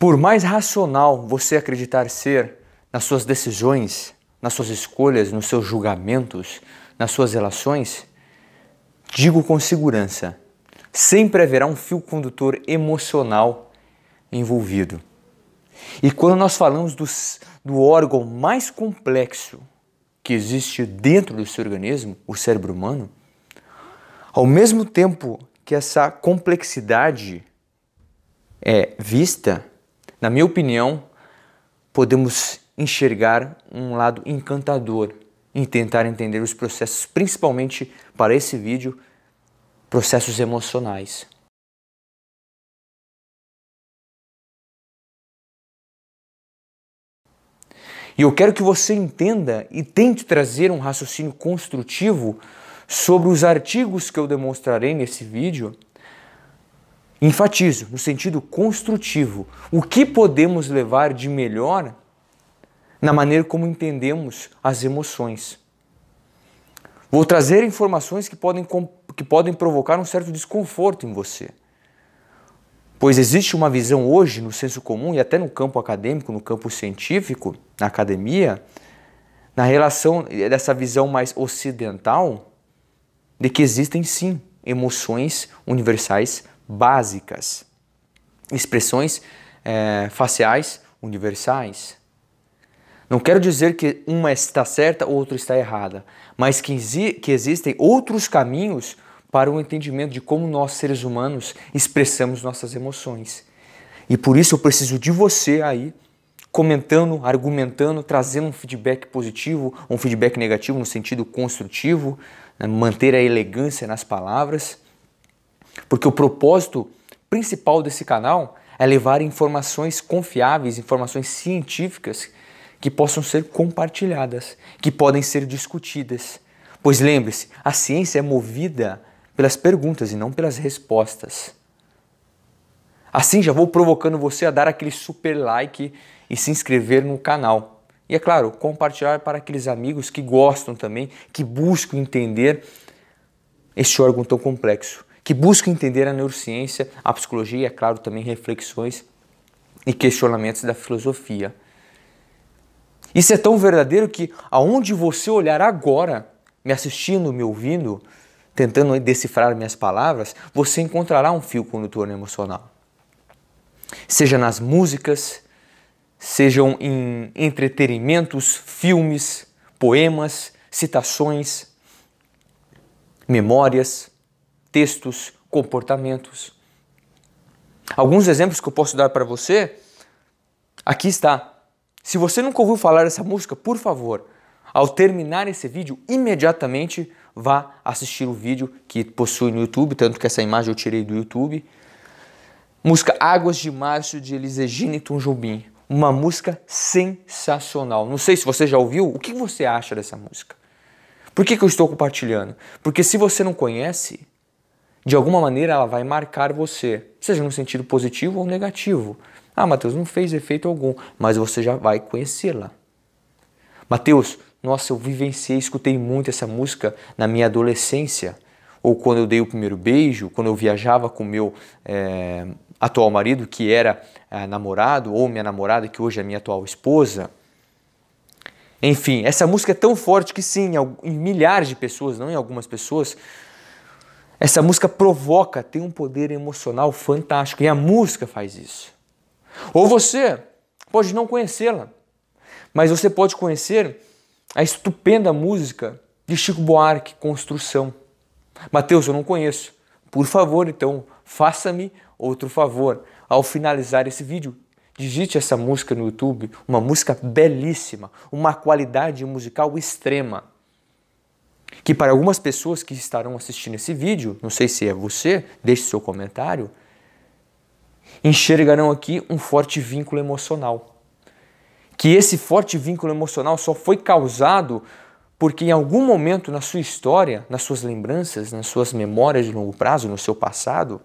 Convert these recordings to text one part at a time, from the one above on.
Por mais racional você acreditar ser nas suas decisões, nas suas escolhas, nos seus julgamentos, nas suas relações, digo com segurança, sempre haverá um fio condutor emocional envolvido. E quando nós falamos do órgão mais complexo que existe dentro do seu organismo, o cérebro humano, ao mesmo tempo que essa complexidade é vista, na minha opinião, podemos enxergar um lado encantador em tentar entender os processos, principalmente para esse vídeo, processos emocionais. E eu quero que você entenda e tente trazer um raciocínio construtivo sobre os artigos que eu demonstrarei nesse vídeo. Enfatizo, no sentido construtivo, o que podemos levar de melhor na maneira como entendemos as emoções. Vou trazer informações que podem, que podem provocar um certo desconforto em você. Pois existe uma visão hoje no senso comum e até no campo acadêmico, no campo científico, na academia, na relação dessa visão mais ocidental, de que existem sim emoções universais básicas, expressões é, faciais universais. Não quero dizer que uma está certa, outra está errada, mas que, que existem outros caminhos para o entendimento de como nós, seres humanos, expressamos nossas emoções. E por isso eu preciso de você aí, comentando, argumentando, trazendo um feedback positivo, um feedback negativo no sentido construtivo, né? manter a elegância nas palavras, porque o propósito principal desse canal é levar informações confiáveis, informações científicas que possam ser compartilhadas, que podem ser discutidas. Pois lembre-se, a ciência é movida pelas perguntas e não pelas respostas. Assim já vou provocando você a dar aquele super like e se inscrever no canal. E é claro, compartilhar para aqueles amigos que gostam também, que buscam entender este órgão tão complexo, que buscam entender a neurociência, a psicologia e, é claro, também reflexões e questionamentos da filosofia. Isso é tão verdadeiro que aonde você olhar agora, me assistindo, me ouvindo, tentando decifrar minhas palavras, você encontrará um fio condutor emocional. Seja nas músicas, sejam em entretenimentos, filmes, poemas, citações, memórias, textos, comportamentos. Alguns exemplos que eu posso dar para você, aqui está. Se você nunca ouviu falar dessa música, por favor, ao terminar esse vídeo, imediatamente vá assistir o vídeo que possui no YouTube, tanto que essa imagem eu tirei do YouTube. Música Águas de Março de Elisegine Tom Jobim. Uma música sensacional. Não sei se você já ouviu, o que você acha dessa música? Por que, que eu estou compartilhando? Porque se você não conhece, de alguma maneira ela vai marcar você, seja no sentido positivo ou negativo. Ah, Mateus, não fez efeito algum, mas você já vai conhecê-la. Mateus, nossa, eu vivenciei, escutei muito essa música na minha adolescência, ou quando eu dei o primeiro beijo, quando eu viajava com meu é, atual marido, que era é, namorado, ou minha namorada, que hoje é minha atual esposa. Enfim, essa música é tão forte que sim, em milhares de pessoas, não em algumas pessoas, essa música provoca, tem um poder emocional fantástico, e a música faz isso. Ou você pode não conhecê-la, mas você pode conhecer a estupenda música de Chico Buarque, Construção. Mateus, eu não conheço. Por favor, então, faça-me outro favor. Ao finalizar esse vídeo, digite essa música no YouTube, uma música belíssima, uma qualidade musical extrema. Que para algumas pessoas que estarão assistindo esse vídeo, não sei se é você, deixe seu comentário, enxergarão aqui um forte vínculo emocional. Que esse forte vínculo emocional só foi causado porque em algum momento na sua história, nas suas lembranças, nas suas memórias de longo prazo, no seu passado,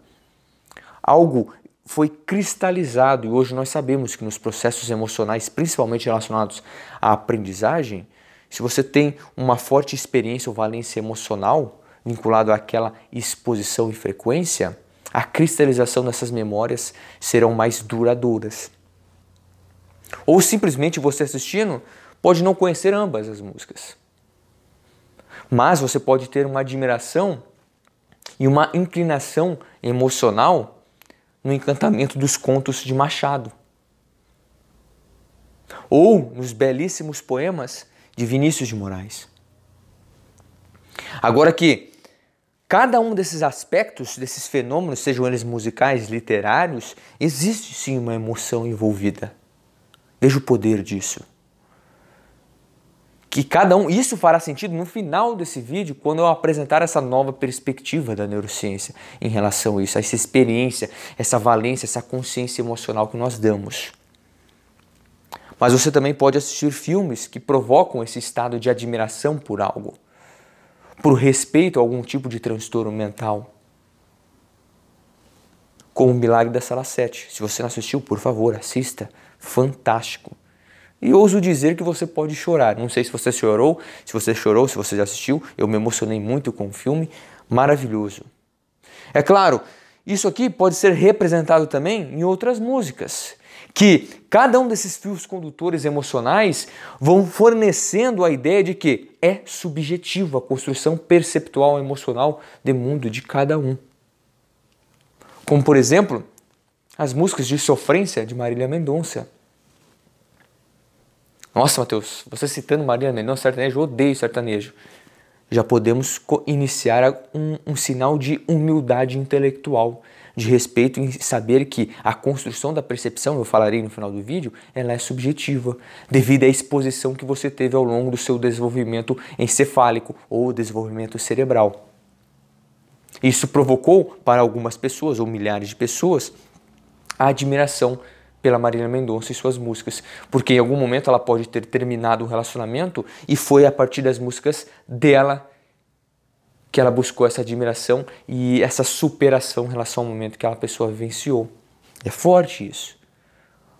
algo foi cristalizado e hoje nós sabemos que nos processos emocionais, principalmente relacionados à aprendizagem, se você tem uma forte experiência ou valência emocional vinculado àquela exposição e frequência, a cristalização dessas memórias serão mais duradouras. Ou simplesmente você assistindo pode não conhecer ambas as músicas. Mas você pode ter uma admiração e uma inclinação emocional no encantamento dos contos de Machado. Ou nos belíssimos poemas de Vinícius de Moraes. Agora que cada um desses aspectos, desses fenômenos, sejam eles musicais, literários, existe sim uma emoção envolvida. Veja o poder disso. Que cada um, isso fará sentido no final desse vídeo, quando eu apresentar essa nova perspectiva da neurociência em relação a isso, a essa experiência, essa valência, essa consciência emocional que nós damos. Mas você também pode assistir filmes que provocam esse estado de admiração por algo, por respeito a algum tipo de transtorno mental. Como o Milagre da Sala 7. Se você não assistiu, por favor, assista. Fantástico. E ouso dizer que você pode chorar. Não sei se você chorou, se você chorou, se você já assistiu. Eu me emocionei muito com o filme. Maravilhoso. É claro, isso aqui pode ser representado também em outras músicas que cada um desses fios condutores emocionais vão fornecendo a ideia de que é subjetivo a construção perceptual emocional do mundo de cada um. Como, por exemplo, as músicas de sofrência de Marília Mendonça. Nossa, Matheus, você citando Marília Mendonça, sertanejo, eu odeio sertanejo. Já podemos iniciar um, um sinal de humildade intelectual de respeito em saber que a construção da percepção, eu falarei no final do vídeo, ela é subjetiva, devido à exposição que você teve ao longo do seu desenvolvimento encefálico ou desenvolvimento cerebral. Isso provocou para algumas pessoas, ou milhares de pessoas, a admiração pela Marília Mendonça e suas músicas, porque em algum momento ela pode ter terminado um relacionamento e foi a partir das músicas dela que ela buscou essa admiração e essa superação em relação ao momento que aquela pessoa vivenciou. É forte isso.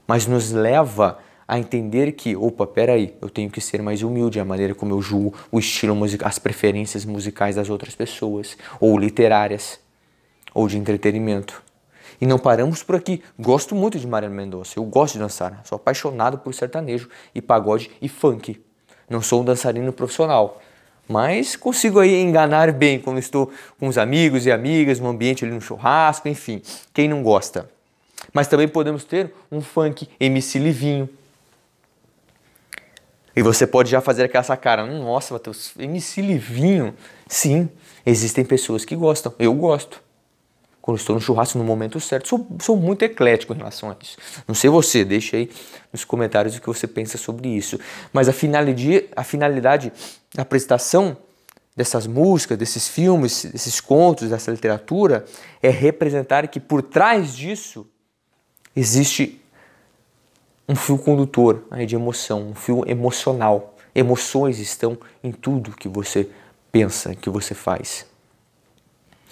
Mas nos leva a entender que, opa, peraí, eu tenho que ser mais humilde a maneira como eu julgo o estilo musical, as preferências musicais das outras pessoas, ou literárias, ou de entretenimento. E não paramos por aqui. Gosto muito de Maria Mendonça, eu gosto de dançar, sou apaixonado por sertanejo e pagode e funk. Não sou um dançarino profissional, mas consigo aí enganar bem quando estou com os amigos e amigas, no ambiente ali no churrasco, enfim, quem não gosta. Mas também podemos ter um funk MC Livinho. E você pode já fazer aquela sacada, nossa, Matheus, MC Livinho. Sim, existem pessoas que gostam, eu gosto. Quando estou no churrasco no momento certo, sou, sou muito eclético em relação a isso. Não sei você, deixe aí nos comentários o que você pensa sobre isso. Mas a finalidade, a finalidade a apresentação dessas músicas, desses filmes, desses contos, dessa literatura, é representar que por trás disso existe um fio condutor aí de emoção, um fio emocional. Emoções estão em tudo que você pensa, que você faz.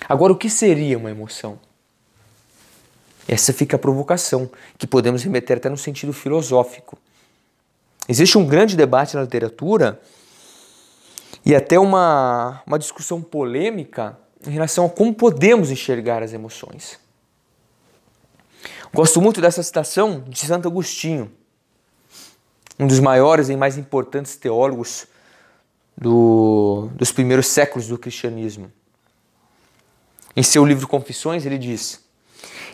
Agora, o que seria uma emoção? Essa fica a provocação, que podemos remeter até no sentido filosófico. Existe um grande debate na literatura e até uma, uma discussão polêmica em relação a como podemos enxergar as emoções. Gosto muito dessa citação de Santo Agostinho, um dos maiores e mais importantes teólogos do, dos primeiros séculos do cristianismo. Em seu livro Confissões, ele diz: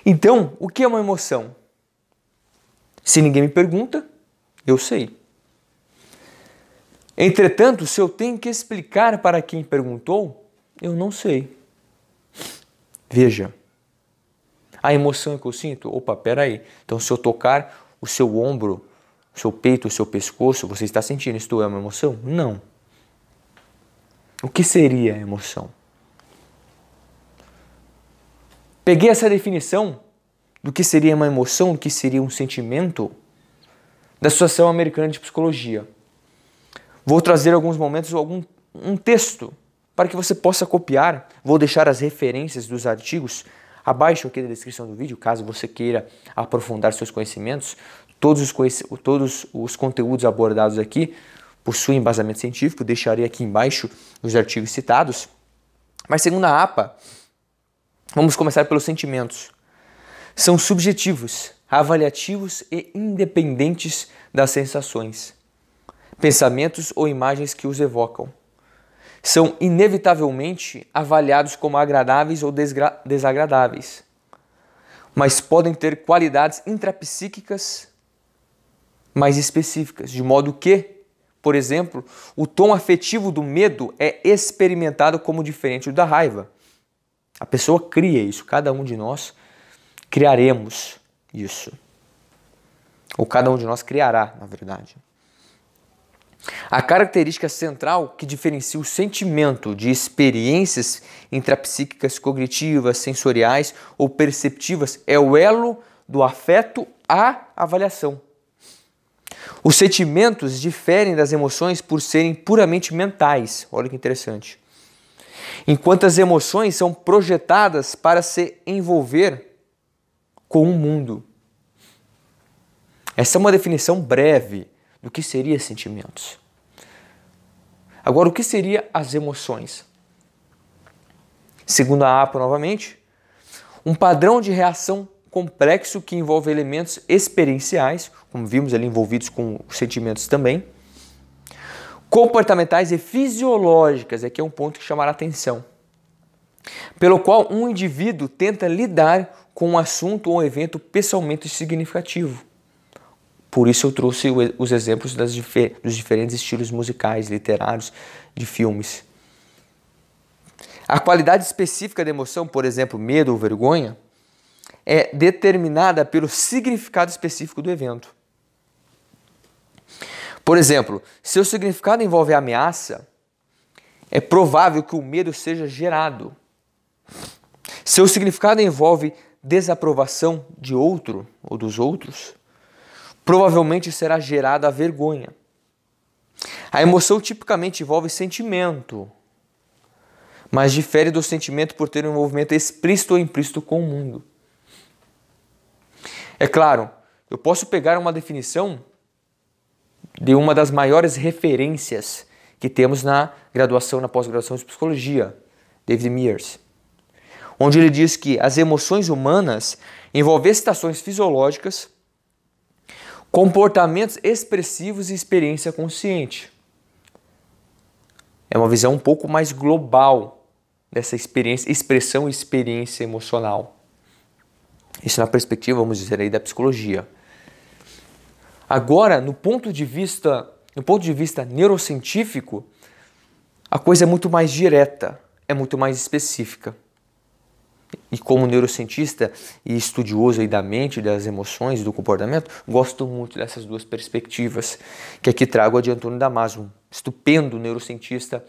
Então, o que é uma emoção? Se ninguém me pergunta, eu sei. Entretanto, se eu tenho que explicar para quem perguntou, eu não sei. Veja, a emoção que eu sinto, opa, peraí. Então, se eu tocar o seu ombro, o seu peito, o seu pescoço, você está sentindo isto é uma emoção? Não. O que seria a emoção? Peguei essa definição do que seria uma emoção, do que seria um sentimento, da Associação Americana de Psicologia. Vou trazer alguns momentos, algum um texto para que você possa copiar. Vou deixar as referências dos artigos abaixo aqui na descrição do vídeo, caso você queira aprofundar seus conhecimentos. Todos os, conhec todos os conteúdos abordados aqui possuem embasamento científico, deixarei aqui embaixo os artigos citados. Mas segundo a APA, vamos começar pelos sentimentos. São subjetivos, avaliativos e independentes das sensações, pensamentos ou imagens que os evocam. São inevitavelmente avaliados como agradáveis ou desagradáveis, mas podem ter qualidades intrapsíquicas mais específicas, de modo que, por exemplo, o tom afetivo do medo é experimentado como diferente do da raiva. A pessoa cria isso, cada um de nós criaremos isso. Ou cada um de nós criará, na verdade. A característica central que diferencia o sentimento de experiências intrapsíquicas cognitivas, sensoriais ou perceptivas é o elo do afeto à avaliação. Os sentimentos diferem das emoções por serem puramente mentais. Olha que interessante. Enquanto as emoções são projetadas para se envolver com o mundo. Essa é uma definição breve do que seria sentimentos. Agora, o que seria as emoções? Segundo a APA novamente, um padrão de reação complexo que envolve elementos experienciais, como vimos ali envolvidos com os sentimentos também, comportamentais e fisiológicas, aqui é um ponto que chamará atenção, pelo qual um indivíduo tenta lidar com um assunto ou evento pessoalmente significativo. Por isso eu trouxe os exemplos das, dos diferentes estilos musicais, literários, de filmes. A qualidade específica da emoção, por exemplo, medo ou vergonha, é determinada pelo significado específico do evento. Por exemplo, se o significado envolve ameaça, é provável que o medo seja gerado. Se o significado envolve desaprovação de outro ou dos outros, provavelmente será gerada a vergonha. A emoção tipicamente envolve sentimento, mas difere do sentimento por ter um envolvimento explícito ou implícito com o mundo. É claro, eu posso pegar uma definição de uma das maiores referências que temos na graduação, na pós-graduação de psicologia, David Mears, onde ele diz que as emoções humanas envolvem excitações fisiológicas, comportamentos expressivos e experiência consciente. É uma visão um pouco mais global dessa experiência, expressão e experiência emocional. Isso na perspectiva, vamos dizer aí, da psicologia. Agora, no ponto de vista, no ponto de vista neurocientífico, a coisa é muito mais direta, é muito mais específica. E como neurocientista e estudioso da mente, das emoções, do comportamento, gosto muito dessas duas perspectivas que aqui trago a de Antônio Damasio, estupendo neurocientista,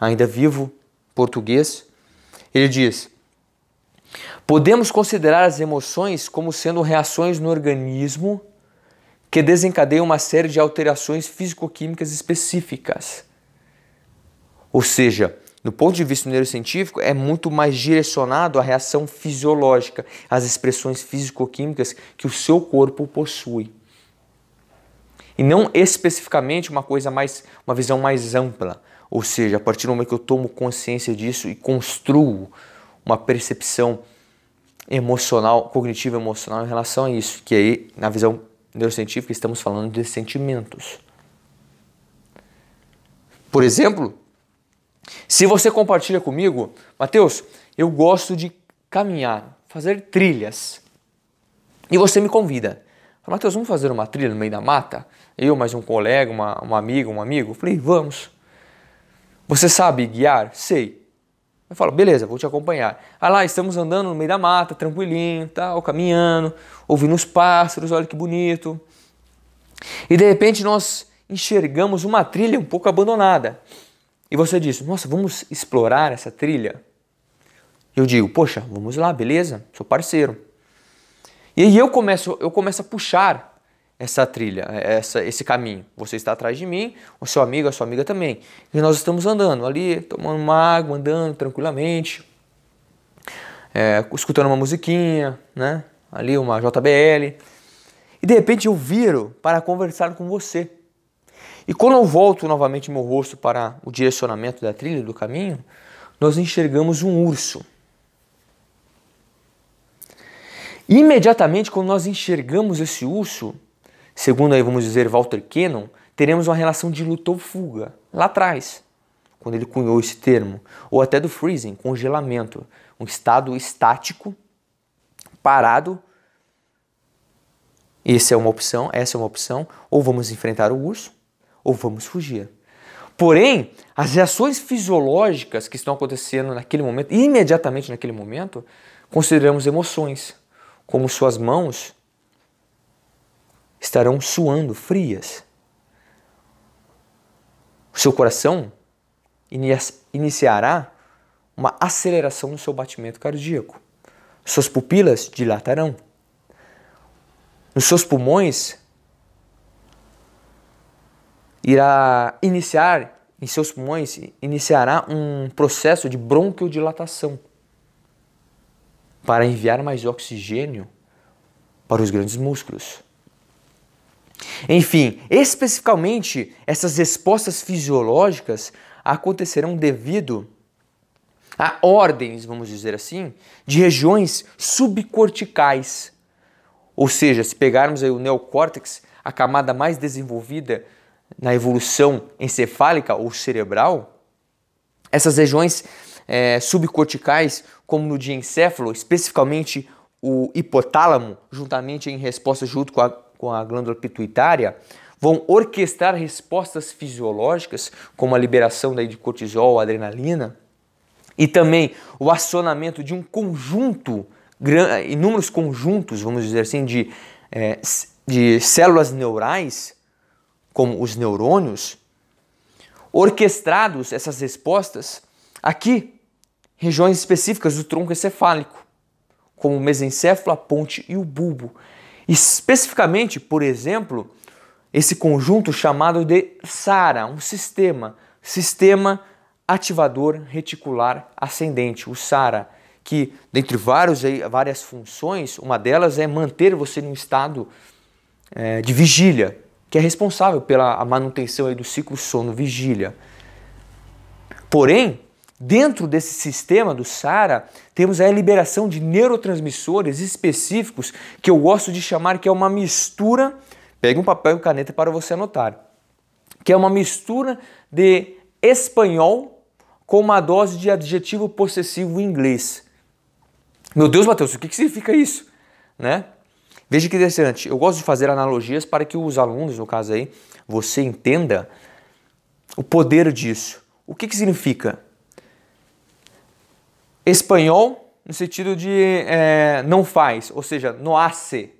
ainda vivo, português. Ele diz: Podemos considerar as emoções como sendo reações no organismo que desencadeiam uma série de alterações físico-químicas específicas. Ou seja, do ponto de vista neurocientífico, é muito mais direcionado à reação fisiológica, às expressões físico-químicas que o seu corpo possui. E não especificamente uma coisa mais, uma visão mais ampla. Ou seja, a partir do momento que eu tomo consciência disso e construo uma percepção emocional, cognitiva emocional em relação a isso, que aí, na visão neurocientífica, estamos falando de sentimentos. Por exemplo, se você compartilha comigo, Mateus, eu gosto de caminhar, fazer trilhas, e você me convida. Mateus, vamos fazer uma trilha no meio da mata? Eu, mais um colega, uma, uma amiga, um amigo. Falei, vamos. Você sabe guiar? Sei. Eu falo, beleza, vou te acompanhar. Ah lá, estamos andando no meio da mata, tranquilinho, tal, caminhando, ouvindo os pássaros, olha que bonito. E de repente nós enxergamos uma trilha um pouco abandonada. E você diz, nossa, vamos explorar essa trilha? Eu digo, poxa, vamos lá, beleza, sou parceiro. E aí eu começo, eu começo a puxar essa trilha, essa, esse caminho. Você está atrás de mim, o seu amigo, a sua amiga também. E nós estamos andando ali, tomando uma água, andando tranquilamente, é, escutando uma musiquinha, né? Ali uma JBL. E de repente eu viro para conversar com você. E quando eu volto novamente meu rosto para o direcionamento da trilha, do caminho, nós enxergamos um urso. Imediatamente, quando nós enxergamos esse urso, segundo aí vamos dizer Walter Cannon, teremos uma relação de luta ou fuga, lá atrás, quando ele cunhou esse termo, ou até do freezing, congelamento, um estado estático, parado. Essa é uma opção, essa é uma opção, ou vamos enfrentar o urso, ou vamos fugir. Porém, as reações fisiológicas que estão acontecendo naquele momento, imediatamente naquele momento, consideramos emoções, como suas mãos estarão suando frias seu coração iniciará uma aceleração no seu batimento cardíaco. Suas pupilas dilatarão. Nos seus pulmões irá iniciar, em seus pulmões iniciará um processo de bronquiodilatação para enviar mais oxigênio para os grandes músculos. Enfim, especificamente essas respostas fisiológicas acontecerão devido a ordens, vamos dizer assim, de regiões subcorticais. Ou seja, se pegarmos o neocórtex, a camada mais desenvolvida na evolução encefálica ou cerebral, essas regiões é, subcorticais, como no diencéfalo, especificamente o hipotálamo, juntamente em resposta junto com a com a glândula pituitária vão orquestrar respostas fisiológicas, como a liberação daí de cortisol, adrenalina, e também o acionamento de um conjunto, inúmeros conjuntos, vamos dizer assim, de, é, de células neurais, como os neurônios, orquestrados essas respostas aqui, regiões específicas do tronco encefálico, como o mesencéfalo, a ponte e o bulbo. Especificamente, por exemplo, esse conjunto chamado de SARA, um sistema, sistema ativador reticular ascendente, o SARA, que dentre vários, várias funções, uma delas é manter você num estado é, de vigília, que é responsável pela manutenção do ciclo sono-vigília. Porém, Dentro desse sistema do SARA, temos a liberação de neurotransmissores específicos que eu gosto de chamar que é uma mistura. Pegue um papel e caneta para você anotar. Que é uma mistura de espanhol com uma dose de adjetivo possessivo em inglês. Meu Deus, Matheus, o que, significa isso? Né? Veja que interessante. Eu gosto de fazer analogias para que os alunos, no caso aí, você entenda o poder disso. O que, que significa? Espanhol, no sentido de é, não faz, ou seja, no hace.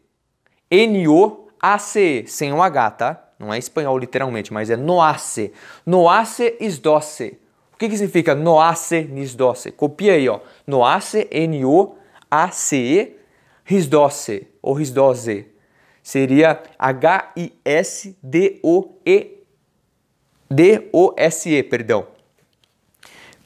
N-O-A-C-E, sem o H, tá? Não é espanhol literalmente, mas é no hace. No hace is doce. O que, que significa no hace nis doce? Copia aí, ó. No hace, N-O-A-C-E, risdoce, ou risdoze. Seria H-I-S-D-O-E, D-O-S-E, perdão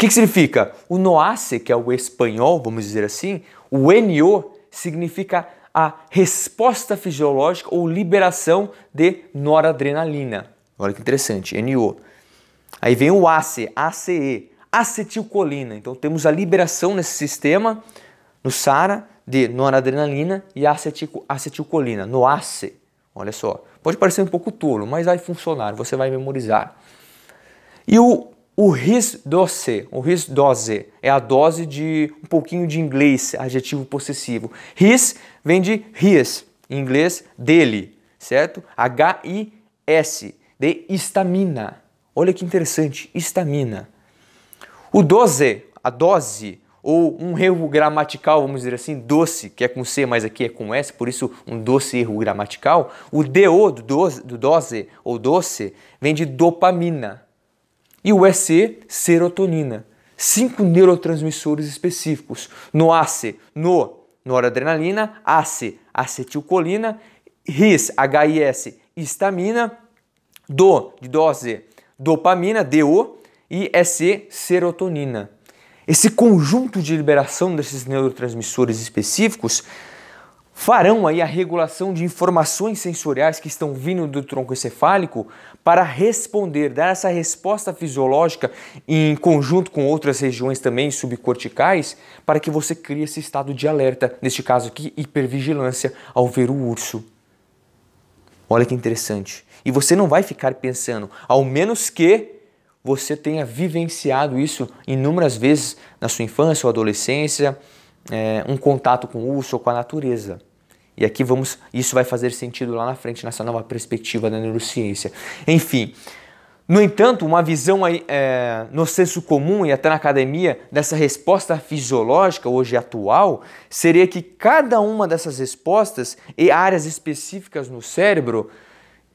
que, que significa? O noace, que é o espanhol, vamos dizer assim, o NO significa a resposta fisiológica ou liberação de noradrenalina. Olha que interessante, NO. Aí vem o ACE, ACE, acetilcolina. Então temos a liberação nesse sistema, no SARA, de noradrenalina e acetilcolina, no ACE. Olha só, pode parecer um pouco tolo, mas vai funcionar, você vai memorizar. E o o ris doce, o ris dose, é a dose de um pouquinho de inglês, adjetivo possessivo. His vem de his, em inglês dele, certo? H-I-S, de estamina. Olha que interessante, estamina. O doze, a dose, ou um erro gramatical, vamos dizer assim, doce, que é com C, mas aqui é com S, por isso um doce erro gramatical. O DO do doze, do doze ou doce vem de dopamina. E o EC, serotonina. Cinco neurotransmissores específicos. No AC, no noradrenalina, AC, acetilcolina, RIS, HIS, histamina, DO, de dose, dopamina, DO, e EC, serotonina. Esse conjunto de liberação desses neurotransmissores específicos farão aí a regulação de informações sensoriais que estão vindo do tronco encefálico para responder, dar essa resposta fisiológica em conjunto com outras regiões também subcorticais, para que você crie esse estado de alerta, neste caso aqui, hipervigilância ao ver o urso. Olha que interessante. E você não vai ficar pensando, ao menos que você tenha vivenciado isso inúmeras vezes na sua infância ou adolescência, é, um contato com o urso ou com a natureza. E aqui vamos, isso vai fazer sentido lá na frente nessa nova perspectiva da neurociência. Enfim, no entanto, uma visão é, no senso comum e até na academia dessa resposta fisiológica hoje atual seria que cada uma dessas respostas e áreas específicas no cérebro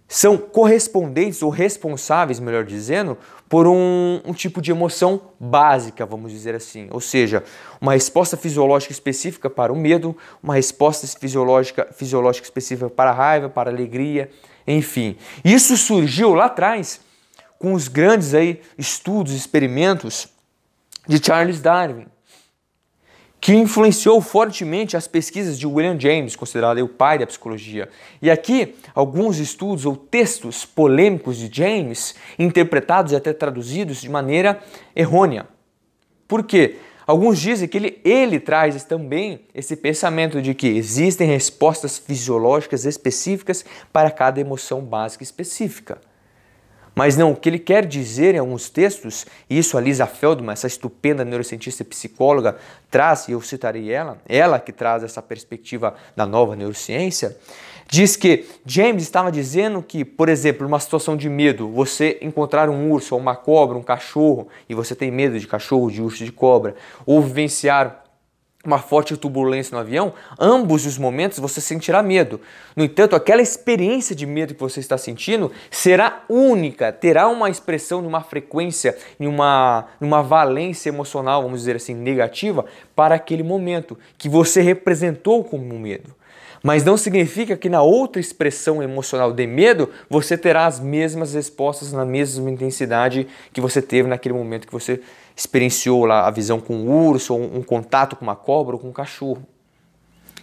são correspondentes ou responsáveis, melhor dizendo, por um, um, tipo de emoção básica, vamos dizer assim. Ou seja, uma resposta fisiológica específica para o medo, uma resposta fisiológica, fisiológica específica para a raiva, para a alegria, enfim. Isso surgiu lá atrás com os grandes aí, estudos, experimentos de Charles Darwin que influenciou fortemente as pesquisas de William James, considerado o pai da psicologia. E aqui, alguns estudos ou textos polêmicos de James, interpretados e até traduzidos de maneira errônea. Por quê? Alguns dizem que ele, ele traz também esse pensamento de que existem respostas fisiológicas específicas para cada emoção básica específica. Mas não, o que ele quer dizer em alguns textos, e isso a Lisa Feldman, essa estupenda neurocientista e psicóloga, traz, e eu citarei ela, ela que traz essa perspectiva da nova neurociência, diz que James estava dizendo que, por exemplo, numa situação de medo, você encontrar um urso ou uma cobra, um cachorro, e você tem medo de cachorro, de urso, de cobra, ou vivenciar uma forte turbulência no avião, ambos os momentos você sentirá medo. No entanto, aquela experiência de medo que você está sentindo será única, terá uma expressão de uma frequência, em uma, uma valência emocional, vamos dizer assim, negativa para aquele momento que você representou como medo. Mas não significa que na outra expressão emocional de medo você terá as mesmas respostas na mesma intensidade que você teve naquele momento que você experienciou lá a visão com um urso, ou um contato com uma cobra ou com um cachorro.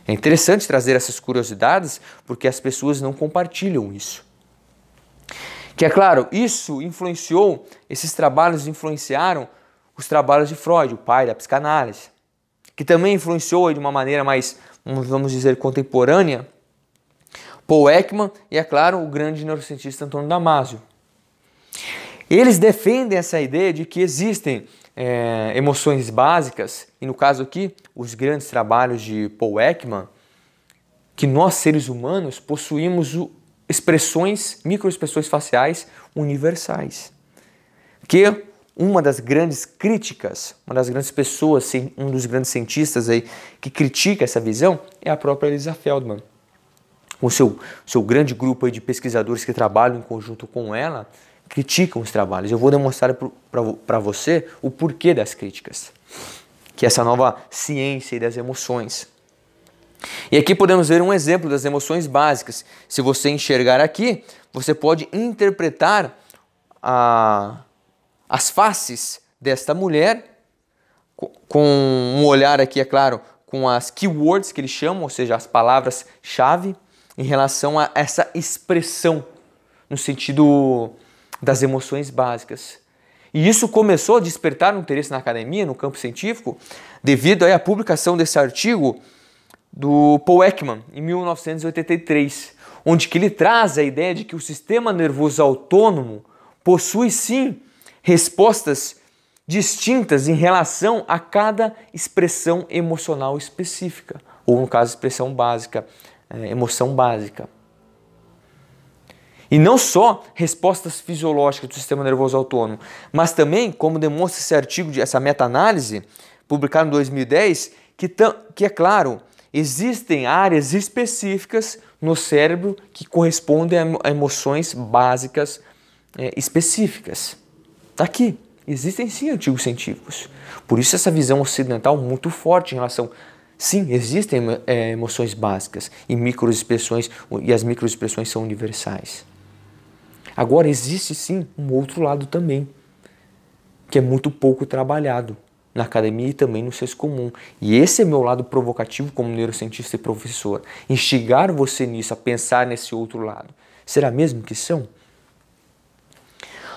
É interessante trazer essas curiosidades porque as pessoas não compartilham isso. Que é claro, isso influenciou, esses trabalhos influenciaram os trabalhos de Freud, o pai da psicanálise, que também influenciou de uma maneira mais, vamos dizer, contemporânea, Paul Ekman e, é claro, o grande neurocientista Antônio Damasio. Eles defendem essa ideia de que existem é, emoções básicas, e no caso aqui, os grandes trabalhos de Paul Ekman, que nós seres humanos possuímos expressões, microexpressões faciais universais. Que uma das grandes críticas, uma das grandes pessoas, um dos grandes cientistas aí que critica essa visão é a própria Elisa Feldman. O seu, seu grande grupo de pesquisadores que trabalham em conjunto com ela criticam os trabalhos. Eu vou demonstrar para você o porquê das críticas, que é essa nova ciência das emoções. E aqui podemos ver um exemplo das emoções básicas. Se você enxergar aqui, você pode interpretar a, as faces desta mulher com um olhar aqui, é claro, com as keywords que eles chamam, ou seja, as palavras-chave em relação a essa expressão no sentido das emoções básicas. E isso começou a despertar um interesse na academia, no campo científico, devido à publicação desse artigo do Paul Ekman, em 1983, onde que ele traz a ideia de que o sistema nervoso autônomo possui sim respostas distintas em relação a cada expressão emocional específica, ou no caso, expressão básica, é, emoção básica. E não só respostas fisiológicas do sistema nervoso autônomo, mas também, como demonstra esse artigo, de, essa meta-análise, publicado em 2010, que, que é claro, existem áreas específicas no cérebro que correspondem a emoções básicas é, específicas. Está aqui. Existem sim artigos científicos. Por isso essa visão ocidental muito forte em relação Sim, existem é, emoções básicas e microexpressões, e as microexpressões são universais. Agora existe sim um outro lado também, que é muito pouco trabalhado, na academia e também no senso comum. E esse é meu lado provocativo como neurocientista e professor. Instigar você nisso, a pensar nesse outro lado. Será mesmo que são?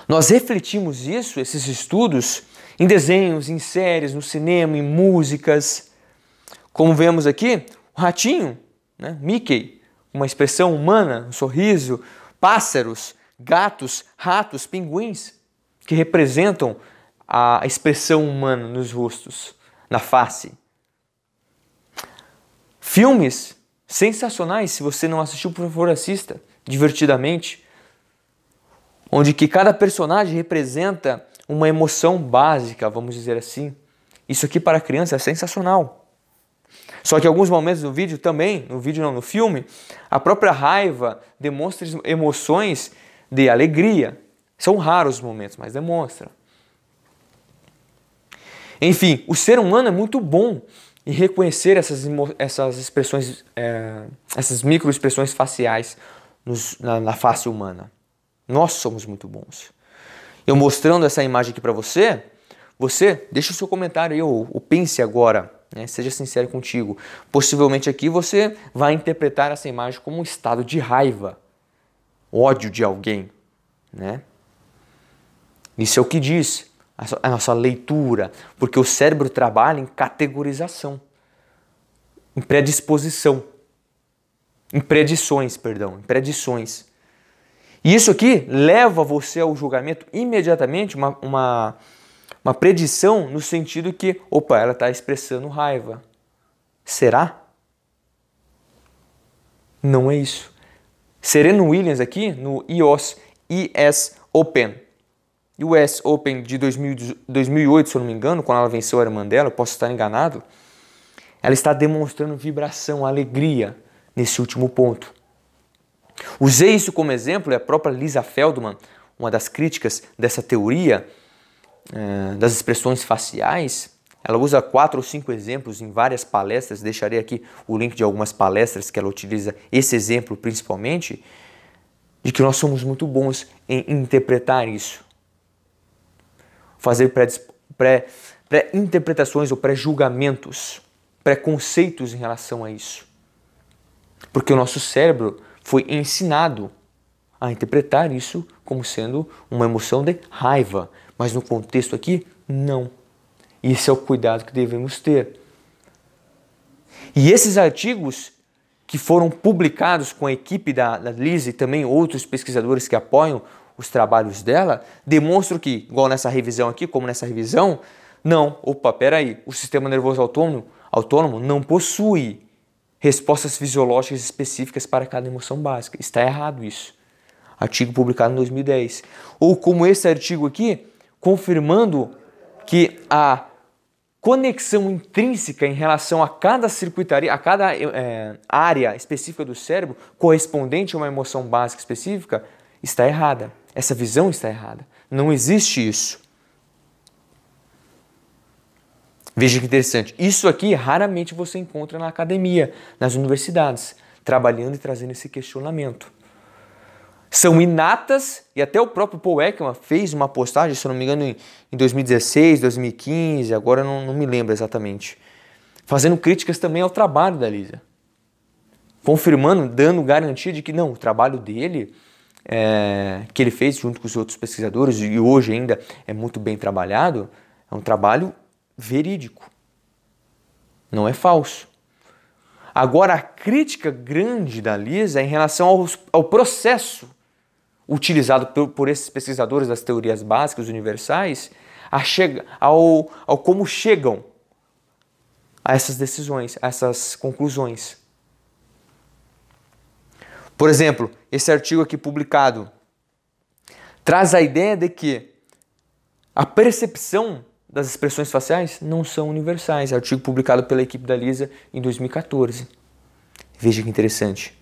Nós refletimos isso, esses estudos, em desenhos, em séries, no cinema, em músicas. Como vemos aqui, o ratinho, né? Mickey, uma expressão humana, um sorriso, pássaros, gatos, ratos, pinguins, que representam a expressão humana nos rostos, na face. Filmes sensacionais, se você não assistiu, por favor, assista divertidamente, onde que cada personagem representa uma emoção básica, vamos dizer assim. Isso aqui para criança é sensacional. Só que alguns momentos do vídeo também, no vídeo não, no filme, a própria raiva demonstra emoções de alegria. São raros os momentos, mas demonstra. Enfim, o ser humano é muito bom em reconhecer essas, essas expressões, é, essas microexpressões faciais nos, na, na face humana. Nós somos muito bons. Eu mostrando essa imagem aqui para você, você deixa o seu comentário aí, ou, ou pense agora, né? seja sincero contigo. Possivelmente aqui você vai interpretar essa imagem como um estado de raiva, ódio de alguém. Né? Isso é o que diz a nossa leitura, porque o cérebro trabalha em categorização, em predisposição, em predições, perdão, em predições. E isso aqui leva você ao julgamento imediatamente, uma, uma, uma predição no sentido que, opa, ela está expressando raiva. Será? Não é isso. Sereno Williams aqui no IOS IS Open US Open de 2000, 2008, se eu não me engano, quando ela venceu a Era Mandela, posso estar enganado, ela está demonstrando vibração, alegria nesse último ponto. Usei isso como exemplo e a própria Lisa Feldman, uma das críticas dessa teoria é, das expressões faciais, ela usa quatro ou cinco exemplos em várias palestras, deixarei aqui o link de algumas palestras que ela utiliza esse exemplo principalmente, de que nós somos muito bons em interpretar isso fazer pré-interpretações pré, ou pré-julgamentos, preconceitos em relação a isso. Porque o nosso cérebro foi ensinado a interpretar isso como sendo uma emoção de raiva, mas no contexto aqui, não. Esse é o cuidado que devemos ter. E esses artigos que foram publicados com a equipe da, da Liz e também outros pesquisadores que apoiam os trabalhos dela, demonstram que, igual nessa revisão aqui, como nessa revisão, não, opa, peraí, o sistema nervoso autônomo, autônomo não possui respostas fisiológicas específicas para cada emoção básica. Está errado isso. Artigo publicado em 2010. Ou como esse artigo aqui, confirmando que a conexão intrínseca em relação a cada circuitaria, a cada é, área específica do cérebro correspondente a uma emoção básica específica está errada. Essa visão está errada. Não existe isso. Veja que interessante. Isso aqui raramente você encontra na academia, nas universidades, trabalhando e trazendo esse questionamento. São inatas, e até o próprio Paul Ekman fez uma postagem, se eu não me engano, em 2016, 2015, agora não, não me lembro exatamente, fazendo críticas também ao trabalho da Lisa. Confirmando, dando garantia de que não, o trabalho dele é, que ele fez junto com os outros pesquisadores e hoje ainda é muito bem trabalhado, é um trabalho verídico. Não é falso. Agora, a crítica grande da Lisa é em relação ao, ao processo utilizado por, por, esses pesquisadores das teorias básicas universais a chega, ao, ao como chegam a essas decisões, a essas conclusões. Por exemplo, esse artigo aqui publicado traz a ideia de que a percepção das expressões faciais não são universais. Artigo publicado pela equipe da Lisa em 2014. Veja que interessante.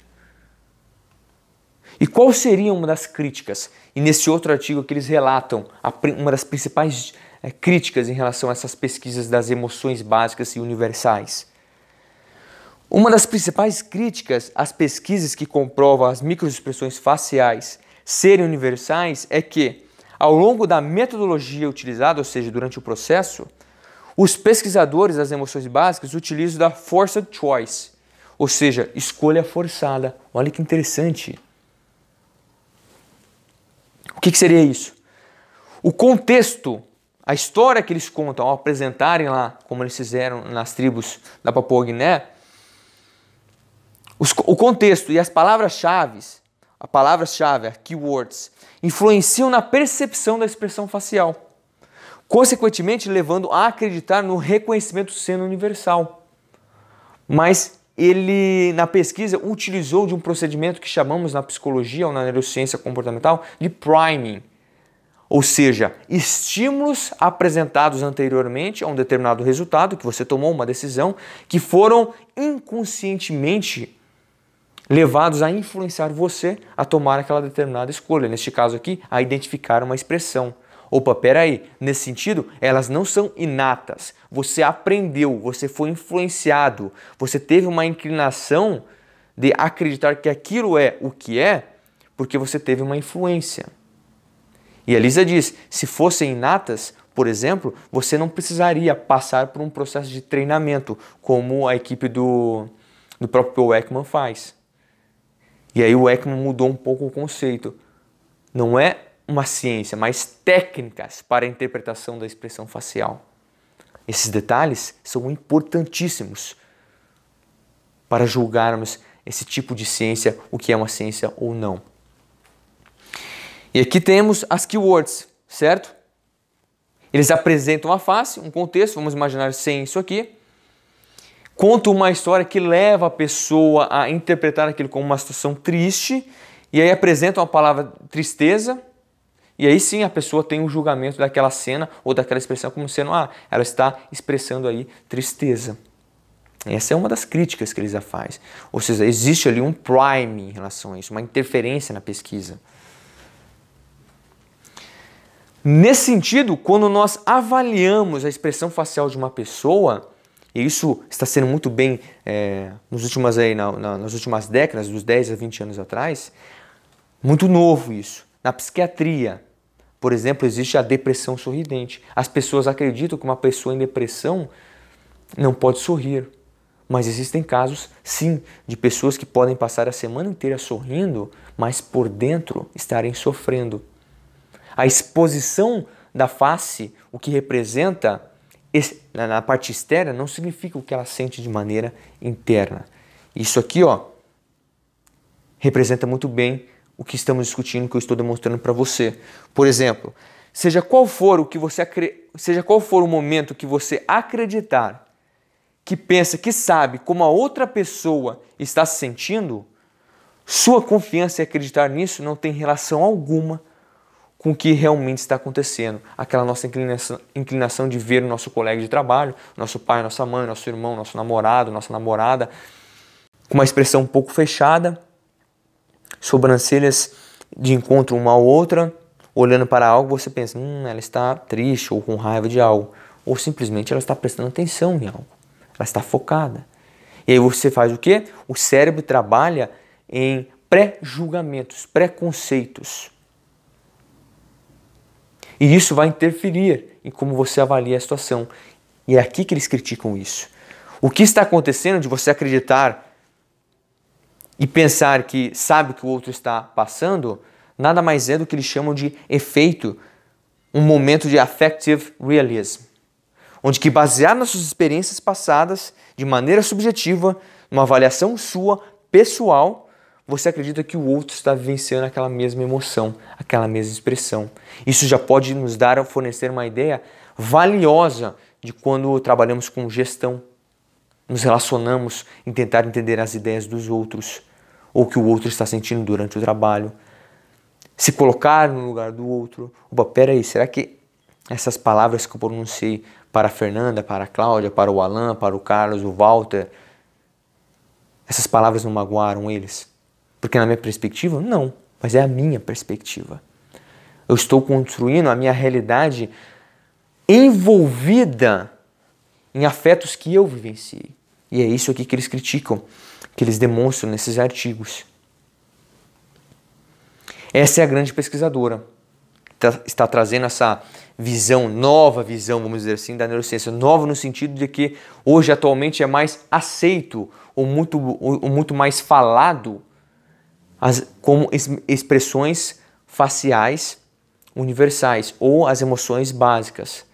E qual seria uma das críticas? E nesse outro artigo que eles relatam uma das principais é, críticas em relação a essas pesquisas das emoções básicas e universais. Uma das principais críticas às pesquisas que comprovam as microexpressões faciais serem universais é que, ao longo da metodologia utilizada, ou seja, durante o processo, Os pesquisadores das emoções básicas utilizam da forced choice, ou seja, escolha forçada. Olha que interessante. O que, que seria isso? O contexto, a história que eles contam ao apresentarem lá, como eles fizeram nas tribos da Papua Guiné, o contexto e as palavras-chave, a palavra-chave, keywords, influenciam na percepção da expressão facial, consequentemente levando a acreditar no reconhecimento sendo universal. Mas ele, na pesquisa, utilizou de um procedimento que chamamos na psicologia ou na neurociência comportamental de priming, ou seja, estímulos apresentados anteriormente a um determinado resultado, que você tomou uma decisão, que foram inconscientemente levados a influenciar você a tomar aquela determinada escolha. Neste caso aqui, a identificar uma expressão. Opa, peraí, nesse sentido, elas não são inatas. Você aprendeu, você foi influenciado, você teve uma inclinação de acreditar que aquilo é o que é, porque você teve uma influência. E a diz: se fossem inatas, por exemplo, você não precisaria passar por um processo de treinamento, como a equipe do, do próprio Ekman faz. E aí o Ekman mudou um pouco o conceito. Não é uma ciência, mas técnicas para a interpretação da expressão facial. Esses detalhes são importantíssimos para julgarmos esse tipo de ciência, o que é uma ciência ou não. E aqui temos as keywords, certo? Eles apresentam a face, um contexto, vamos imaginar sem isso aqui. Conta uma história que leva a pessoa a interpretar aquilo como uma situação triste, e aí apresentam a palavra tristeza, e aí sim a pessoa tem um julgamento daquela cena ou daquela expressão como sendo, ah, ela está expressando aí tristeza. Essa é uma das críticas que eles fazem. Ou seja, existe ali um prime em relação a isso, uma interferência na pesquisa. Nesse sentido, quando nós avaliamos a expressão facial de uma pessoa, e isso está sendo muito bem é, nos últimas, aí, na, na, nas últimas décadas, dos 10 a 20 anos atrás, muito novo isso. Na psiquiatria, por exemplo, existe a depressão sorridente. As pessoas acreditam que uma pessoa em depressão não pode sorrir. Mas existem casos, sim, de pessoas que podem passar a semana inteira sorrindo, mas por dentro estarem sofrendo. A exposição da face, o que representa na parte externa, não significa o que ela sente de maneira interna. Isso aqui, ó, representa muito bem o que estamos discutindo, que eu estou demonstrando para você. Por exemplo, seja qual for o que você seja qual for o momento que você acreditar que pensa que sabe como a outra pessoa está se sentindo, sua confiança em acreditar nisso não tem relação alguma com o que realmente está acontecendo. Aquela nossa inclinação, inclinação de ver o nosso colega de trabalho, nosso pai, nossa mãe, nosso irmão, nosso namorado, nossa namorada, com uma expressão um pouco fechada, sobrancelhas de encontro uma à outra, olhando para algo, você pensa, hum, ela está triste ou com raiva de algo. Ou simplesmente ela está prestando atenção em algo. Ela está focada. E aí você faz o quê? O cérebro trabalha em pré-julgamentos, preconceitos. E isso vai interferir em como você avalia a situação. E é aqui que eles criticam isso. O que está acontecendo de você acreditar e pensar que sabe o que o outro está passando, nada mais é do que eles chamam de efeito, um momento de affective realism, onde que baseado nas suas experiências passadas, de maneira subjetiva, numa avaliação sua, pessoal, você acredita que o outro está vivenciando aquela mesma emoção, aquela mesma expressão. Isso já pode nos dar, fornecer uma ideia valiosa de quando trabalhamos com gestão, nos relacionamos em tentar entender as ideias dos outros ou o que o outro está sentindo durante o trabalho. Se colocar no lugar do outro. Opa, peraí, será que essas palavras que eu pronunciei para a Fernanda, para a Cláudia, para o Alan, para o Carlos, o Walter, essas palavras não magoaram eles? Porque na minha perspectiva, não, mas é a minha perspectiva. Eu estou construindo a minha realidade envolvida em afetos que eu vivenciei. E é isso aqui que eles criticam, que eles demonstram nesses artigos. Essa é a grande pesquisadora. Está, está trazendo essa, visão, nova visão, vamos dizer assim, da neurociência. Nova no sentido de que hoje, atualmente, é mais aceito ou muito, ou muito mais falado as, como expressões faciais universais ou as emoções básicas.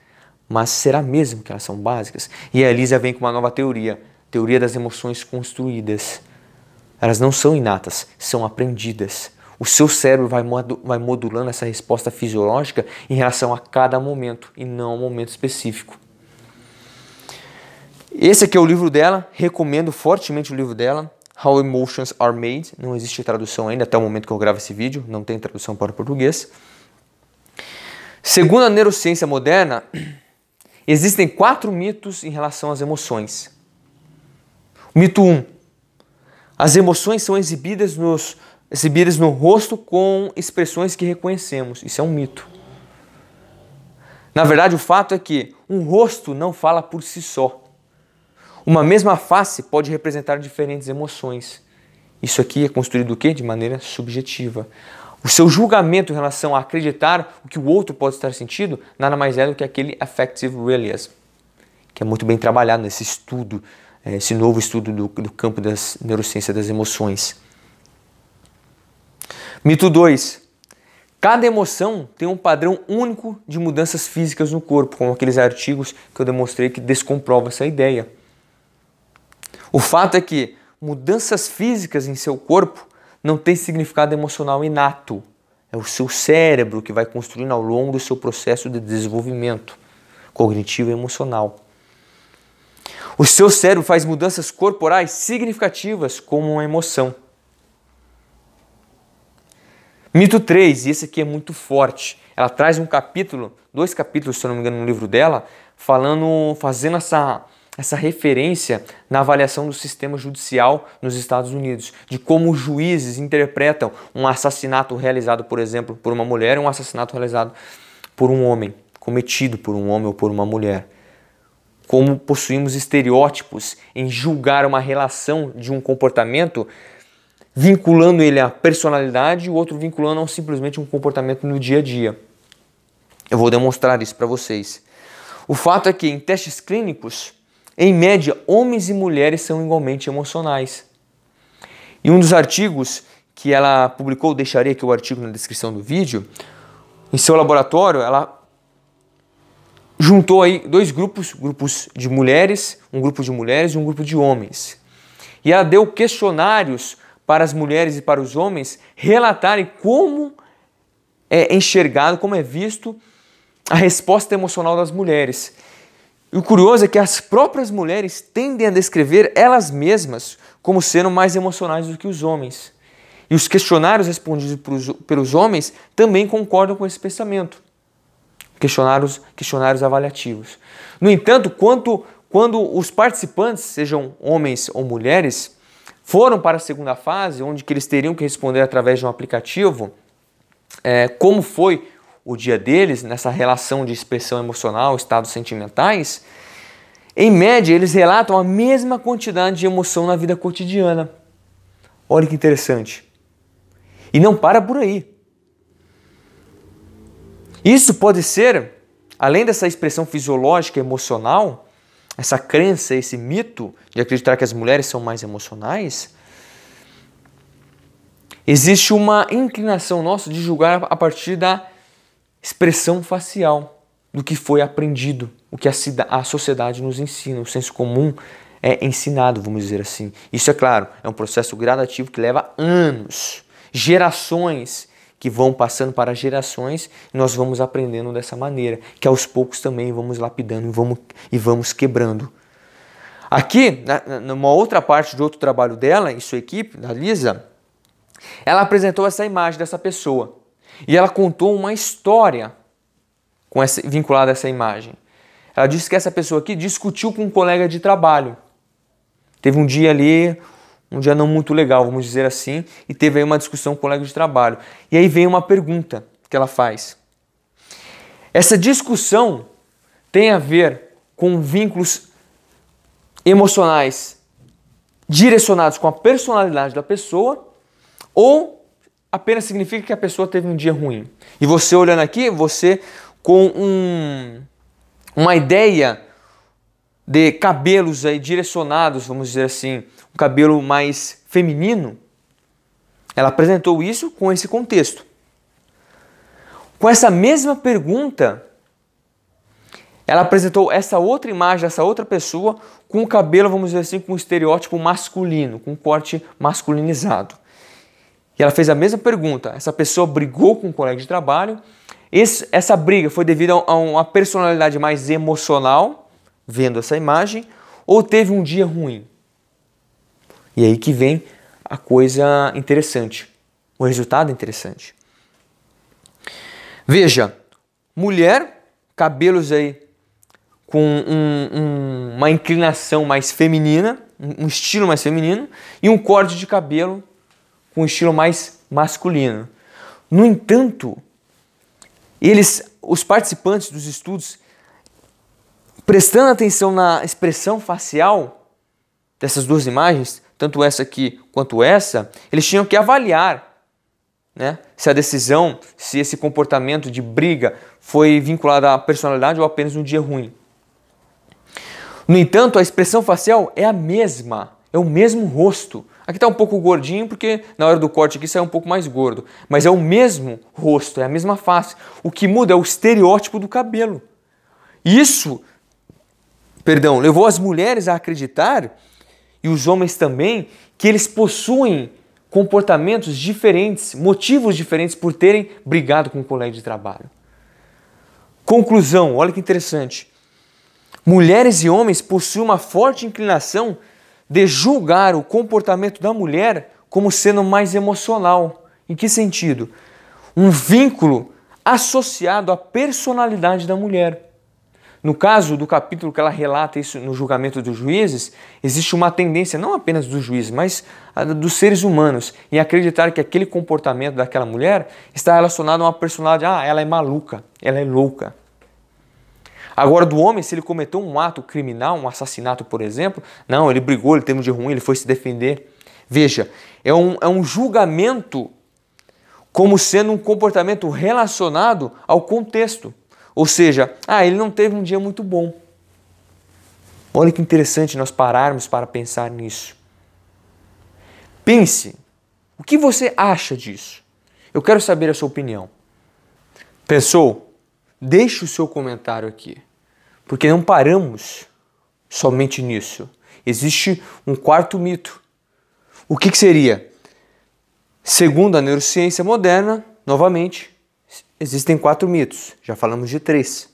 Mas será mesmo que elas são básicas? E a Elisa vem com uma nova teoria, teoria das emoções construídas. Elas não são inatas, são aprendidas. O seu cérebro vai, modulando essa resposta fisiológica em relação a cada momento e não a um momento específico. Esse aqui é o livro dela, recomendo fortemente o livro dela, How Emotions Are Made. Não existe tradução ainda até o momento que eu gravo esse vídeo, não tem tradução para o português. Segundo a neurociência moderna, existem quatro mitos em relação às emoções. mito 1. Um, as emoções são exibidas nos exibidas no rosto com expressões que reconhecemos. Isso é um mito. Na verdade, o fato é que um rosto não fala por si só. Uma mesma face pode representar diferentes emoções. Isso aqui é construído o quê? De maneira subjetiva. O seu julgamento em relação a acreditar o que o outro pode estar sentindo nada mais é do que aquele affective realism, que é muito bem trabalhado nesse estudo, eh, esse novo estudo do, do campo das neurociências das emoções. Mito 2. Cada emoção tem um padrão único de mudanças físicas no corpo, como aqueles artigos que eu demonstrei que descomprova essa ideia. O fato é que mudanças físicas em seu corpo não têm significado emocional inato. É o seu cérebro que vai construindo ao longo do seu processo de desenvolvimento cognitivo e emocional. O seu cérebro faz mudanças corporais significativas como uma emoção. Mito 3, e esse aqui é muito forte. Ela traz um capítulo, dois capítulos, se eu não me engano, no livro dela, falando, fazendo essa, essa referência na avaliação do sistema judicial nos Estados Unidos, de como os juízes interpretam um assassinato realizado, por exemplo, por uma mulher e um assassinato realizado por um homem, cometido por um homem ou por uma mulher. Como possuímos estereótipos em julgar uma relação de um comportamento vinculando ele à personalidade e o outro vinculando a simplesmente um comportamento no dia a dia. Eu vou demonstrar isso para vocês. O fato é que em testes clínicos, em média, homens e mulheres são igualmente emocionais. E um dos artigos que ela publicou, deixarei aqui o artigo na descrição do vídeo, em seu laboratório, ela juntou aí dois grupos, grupos de mulheres, um grupo de mulheres e um grupo de homens. E ela deu questionários para as mulheres e para os homens relatarem como é enxergado, como é visto a resposta emocional das mulheres. E o curioso é que as próprias mulheres tendem a descrever elas mesmas como sendo mais emocionais do que os homens. E os questionários respondidos pelos homens também concordam com esse pensamento. Questionários, questionários avaliativos. No entanto, quanto, quando os participantes, sejam homens ou mulheres, foram para a segunda fase, onde que eles teriam que responder através de um aplicativo é, como foi o dia deles nessa relação de expressão emocional, estados sentimentais, em média eles relatam a mesma quantidade de emoção na vida cotidiana. Olha que interessante. E não para por aí. Isso pode ser, além dessa expressão fisiológica emocional, essa crença, esse mito de acreditar que as mulheres são mais emocionais, existe uma inclinação nossa de julgar a partir da expressão facial do que foi aprendido, o que a sociedade nos ensina, o senso comum é ensinado, vamos dizer assim. Isso é claro, é um processo gradativo que leva anos, gerações que vão passando para gerações e nós vamos aprendendo dessa maneira, que aos poucos também vamos lapidando e vamos, e vamos quebrando. Aqui, numa outra parte de outro trabalho dela e sua equipe, da Lisa, ela apresentou essa imagem dessa pessoa e ela contou uma história com essa, vinculada a essa imagem. Ela disse que essa pessoa aqui discutiu com um colega de trabalho. Teve um dia ali, um dia não muito legal, vamos dizer assim, e teve aí uma discussão com o colega de trabalho. E aí vem uma pergunta que ela faz. Essa discussão tem a ver com vínculos emocionais direcionados com a personalidade da pessoa ou apenas significa que a pessoa teve um dia ruim. E você olhando aqui, você com um, uma ideia de cabelos aí direcionados, vamos dizer assim, um cabelo mais feminino, ela apresentou isso com esse contexto. Com essa mesma pergunta, ela apresentou essa outra imagem, essa outra pessoa com o cabelo, vamos dizer assim, com um estereótipo masculino, com um corte masculinizado. Ela fez a mesma pergunta. Essa pessoa brigou com um colega de trabalho. Esse, essa briga foi devido a uma personalidade mais emocional, vendo essa imagem, ou teve um dia ruim? E aí que vem a coisa interessante, o resultado interessante. Veja, mulher, cabelos aí com um, um, uma inclinação mais feminina, um estilo mais feminino, e um corte de cabelo com um estilo mais masculino. No entanto, eles, os participantes dos estudos, prestando atenção na expressão facial dessas duas imagens, tanto essa aqui quanto essa, eles tinham que avaliar né, se a decisão, se esse comportamento de briga foi vinculado à personalidade ou apenas um dia ruim. No entanto, a expressão facial é a mesma, é o mesmo rosto. Aqui está um pouco gordinho porque na hora do corte aqui sai um pouco mais gordo, mas é o mesmo rosto, é a mesma face. O que muda é o estereótipo do cabelo. Isso, perdão, levou as mulheres a acreditar e os homens também que eles possuem comportamentos diferentes, motivos diferentes por terem brigado com um colega de trabalho. Conclusão, olha que interessante. Mulheres e homens possuem uma forte inclinação de julgar o comportamento da mulher como sendo mais emocional. Em que sentido? Um vínculo associado à personalidade da mulher. No caso do capítulo que ela relata isso no julgamento dos juízes, existe uma tendência, não apenas dos juízes, mas dos seres humanos, em acreditar que aquele comportamento daquela mulher está relacionado a uma personalidade, ah, ela é maluca, ela é louca. Agora, do homem, se ele cometeu um ato criminal, um assassinato, por exemplo, não, ele brigou, ele teve um dia ruim, ele foi se defender. Veja, é um, é um julgamento como sendo um comportamento relacionado ao contexto. Ou seja, ah, ele não teve um dia muito bom. Olha que interessante nós pararmos para pensar nisso. Pense, o que você acha disso? Eu quero saber a sua opinião. Pensou? Deixe o seu comentário aqui, porque não paramos somente nisso. Existe um quarto mito. O que, que seria? Segundo a neurociência moderna, novamente, existem quatro mitos. Já falamos de três.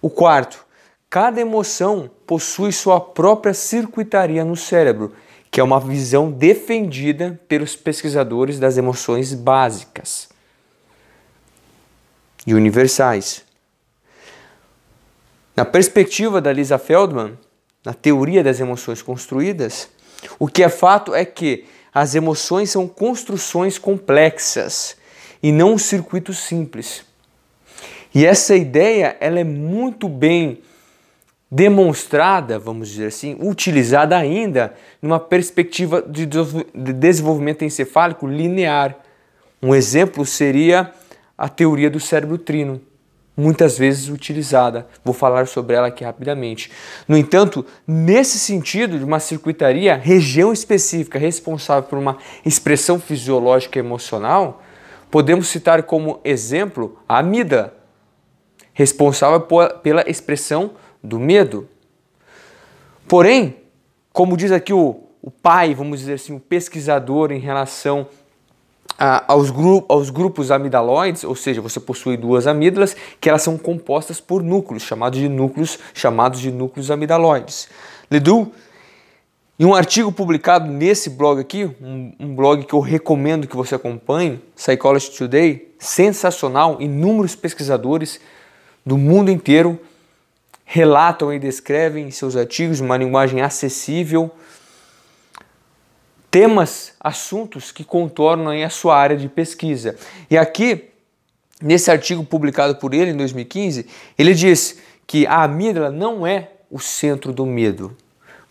O quarto, cada emoção possui sua própria circuitaria no cérebro, que é uma visão defendida pelos pesquisadores das emoções básicas e universais. Na perspectiva da Lisa Feldman, na teoria das emoções construídas, o que é fato é que as emoções são construções complexas e não um circuito simples. E essa ideia ela é muito bem demonstrada, vamos dizer assim, utilizada ainda numa perspectiva de desenvolvimento encefálico linear. Um exemplo seria a teoria do cérebro trino muitas vezes utilizada. Vou falar sobre ela aqui rapidamente. No entanto, nesse sentido de uma circuitaria, região específica responsável por uma expressão fisiológica emocional, podemos citar como exemplo a amígdala, responsável pela expressão do medo. Porém, como diz aqui o, o pai, vamos dizer assim, o pesquisador em relação aos, gru aos grupos amidaloides, ou seja, você possui duas amígdalas que elas são compostas por núcleos, chamados de núcleos, chamados de núcleos amidaloides. Ledoux, em um artigo publicado nesse blog aqui, um, um blog que eu recomendo que você acompanhe, Psychology Today, sensacional, inúmeros pesquisadores do mundo inteiro relatam e descrevem em seus artigos uma linguagem acessível, temas, assuntos que contornam a sua área de pesquisa. E aqui, nesse artigo publicado por ele em 2015, ele diz que a amígdala não é o centro do medo.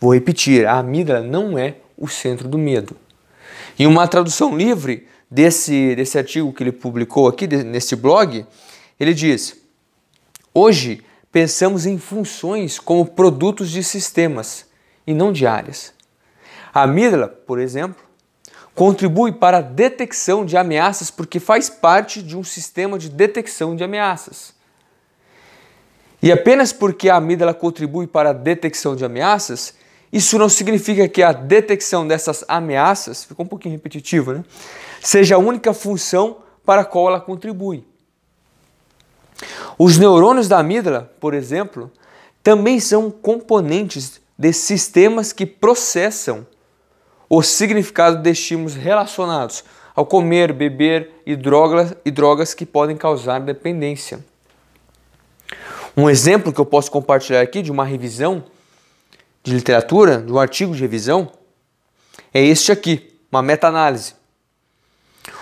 Vou repetir, a amígdala não é o centro do medo. Em uma tradução livre desse, desse artigo que ele publicou aqui, nesse blog, ele diz: Hoje, pensamos em funções como produtos de sistemas e não de áreas. A amígdala, por exemplo, contribui para a detecção de ameaças porque faz parte de um sistema de detecção de ameaças. E apenas porque a amígdala contribui para a detecção de ameaças, isso não significa que a detecção dessas ameaças, ficou um pouquinho repetitivo, né? Seja a única função para a qual ela contribui. Os neurônios da amígdala, por exemplo, também são componentes de sistemas que processam o significado de estímulos relacionados ao comer, beber e drogas, e drogas que podem causar dependência. Um exemplo que eu posso compartilhar aqui de uma revisão de literatura, de um artigo de revisão, é este aqui, uma meta-análise,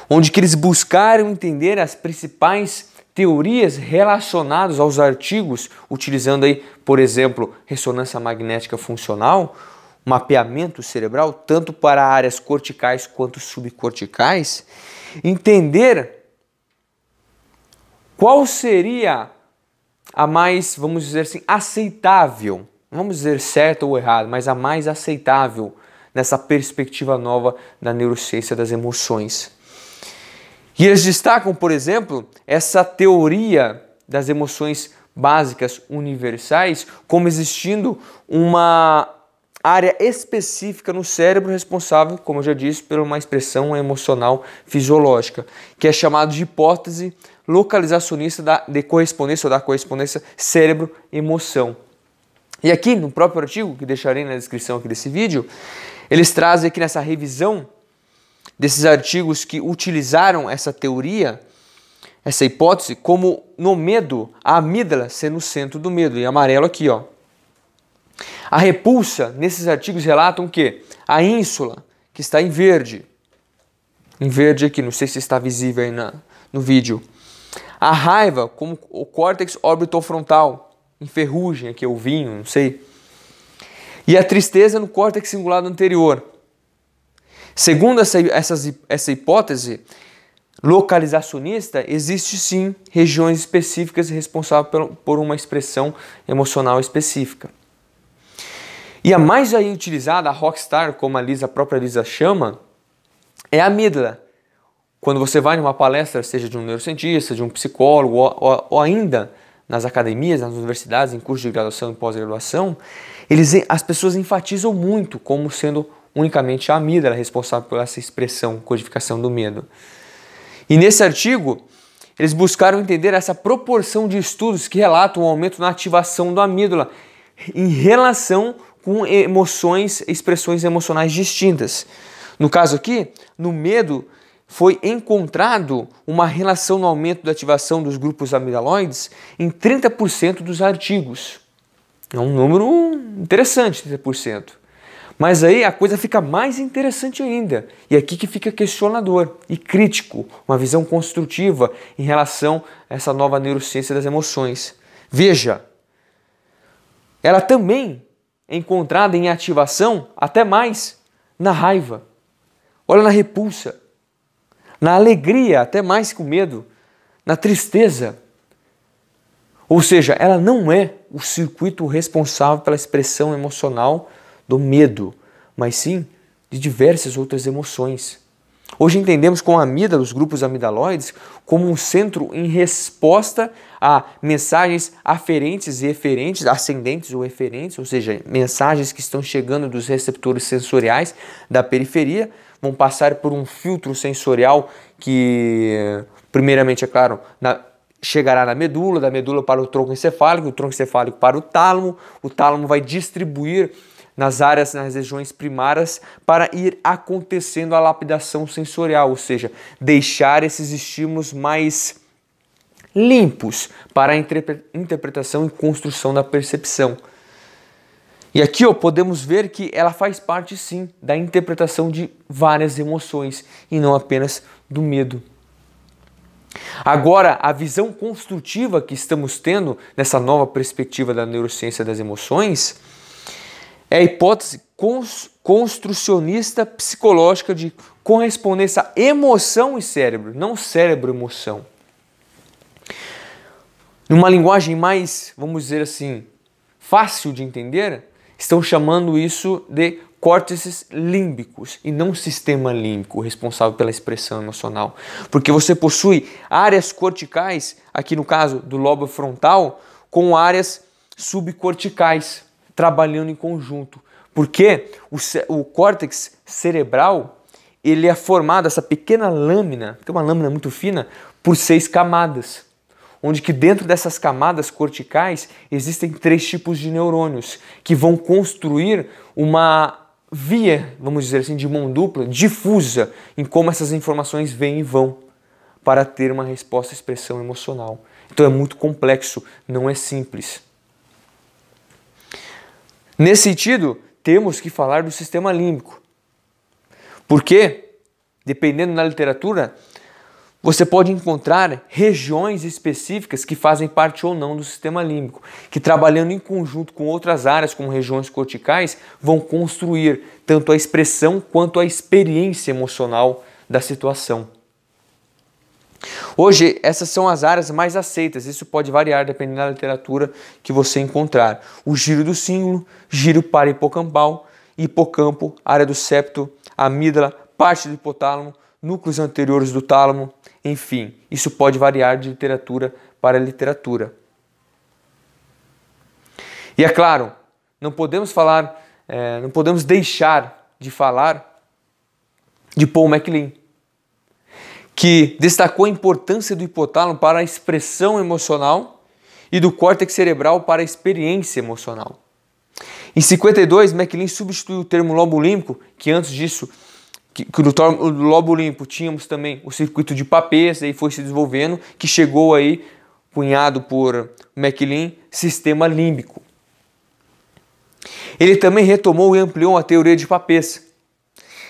onde que eles buscaram entender as principais teorias relacionadas aos artigos, utilizando aí, por exemplo, ressonância magnética funcional, mapeamento cerebral, tanto para áreas corticais quanto subcorticais, entender qual seria a mais, vamos dizer assim, aceitável, vamos dizer certo ou errado, mas a mais aceitável nessa perspectiva nova da neurociência das emoções. E eles destacam, por exemplo, essa teoria das emoções básicas universais como existindo uma área específica no cérebro responsável, como eu já disse, por uma expressão emocional fisiológica, que é chamado de hipótese localizacionista da, de correspondência ou da correspondência cérebro-emoção. E aqui no próprio artigo, que deixarei na descrição aqui desse vídeo, eles trazem aqui nessa revisão desses artigos que utilizaram essa teoria, essa hipótese, como no medo, a amígdala sendo o centro do medo, em amarelo aqui, ó. A repulsa, nesses artigos relatam que a ínsula, que está em verde, em verde aqui, não sei se está visível aí na, no vídeo. A raiva, como o córtex frontal em ferrugem, aqui é o vinho, não sei. E a tristeza no córtex cingulado anterior. Segundo essa, essas, essa hipótese localizacionista, existe sim regiões específicas responsáveis por uma expressão emocional específica. E a mais aí utilizada, a rockstar, como a Lisa, a própria Lisa chama, é a amígdala. Quando você vai numa palestra, seja de um neurocientista, de um psicólogo, ou, ou, ainda nas academias, nas universidades, em cursos de graduação e pós-graduação, eles, as pessoas enfatizam muito como sendo unicamente a amígdala responsável por essa expressão, codificação do medo. E nesse artigo, eles buscaram entender essa proporção de estudos que relatam o um aumento na ativação da amígdala em relação com emoções, expressões emocionais distintas. No caso aqui, no medo, foi encontrado uma relação no aumento da ativação dos grupos amidaloides em 30% dos artigos. É um número interessante, 30%. Mas aí a coisa fica mais interessante ainda. E aqui que fica questionador e crítico, uma visão construtiva em relação a essa nova neurociência das emoções. Veja, ela também é encontrada em ativação até mais na raiva. Olha na repulsa, na alegria, até mais que o medo, na tristeza. Ou seja, ela não é o circuito responsável pela expressão emocional do medo, mas sim de diversas outras emoções. Hoje entendemos com a amígdala, os grupos amidaloides, como um centro em resposta a mensagens aferentes e eferentes, ascendentes ou eferentes, ou seja, mensagens que estão chegando dos receptores sensoriais da periferia, vão passar por um filtro sensorial que, primeiramente, é claro, na, chegará na medula, da medula para o tronco encefálico, o tronco encefálico para o tálamo, o tálamo vai distribuir nas áreas, nas regiões primárias, para ir acontecendo a lapidação sensorial, ou seja, deixar esses estímulos mais limpos para a interpretação e construção da percepção. E aqui ó, podemos ver que ela faz parte sim da interpretação de várias emoções e não apenas do medo. Agora, a visão construtiva que estamos tendo nessa nova perspectiva da neurociência das emoções é a hipótese construcionista psicológica de correspondência emoção e cérebro, não cérebro-emoção. numa linguagem mais, vamos dizer assim, fácil de entender, estão chamando isso de córtices límbicos e não sistema límbico responsável pela expressão emocional. Porque você possui áreas corticais, aqui no caso do lobo frontal, com áreas subcorticais trabalhando em conjunto. Porque o, o córtex cerebral ele é formado, essa pequena lâmina, que é uma lâmina muito fina, por seis camadas onde que dentro dessas camadas corticais existem três tipos de neurônios que vão construir uma via, vamos dizer assim, de mão dupla, difusa em como essas informações vêm e vão para ter uma resposta à expressão emocional. Então é muito complexo, não é simples. Nesse sentido, temos que falar do sistema límbico. Porque, dependendo da literatura, você pode encontrar regiões específicas que fazem parte ou não do sistema límbico, que trabalhando em conjunto com outras áreas, como regiões corticais, vão construir tanto a expressão quanto a experiência emocional da situação. Hoje, essas são as áreas mais aceitas, isso pode variar dependendo da literatura que você encontrar. O giro do símbolo, giro para hipocampal, hipocampo, área do septo, amígdala, parte do hipotálamo, núcleos anteriores do tálamo, enfim, isso pode variar de literatura para literatura. E é claro, não podemos falar, é, não podemos deixar de falar de Paul MacLean, que destacou a importância do hipotálamo para a expressão emocional e do córtex cerebral para a experiência emocional. Em 52, MacLean substituiu o termo lobo límbico, que antes disso que, que no, lobo limpo tínhamos também o circuito de papéis, aí foi se desenvolvendo, que chegou aí, cunhado por MacLean, sistema límbico. Ele também retomou e ampliou a teoria de papéis,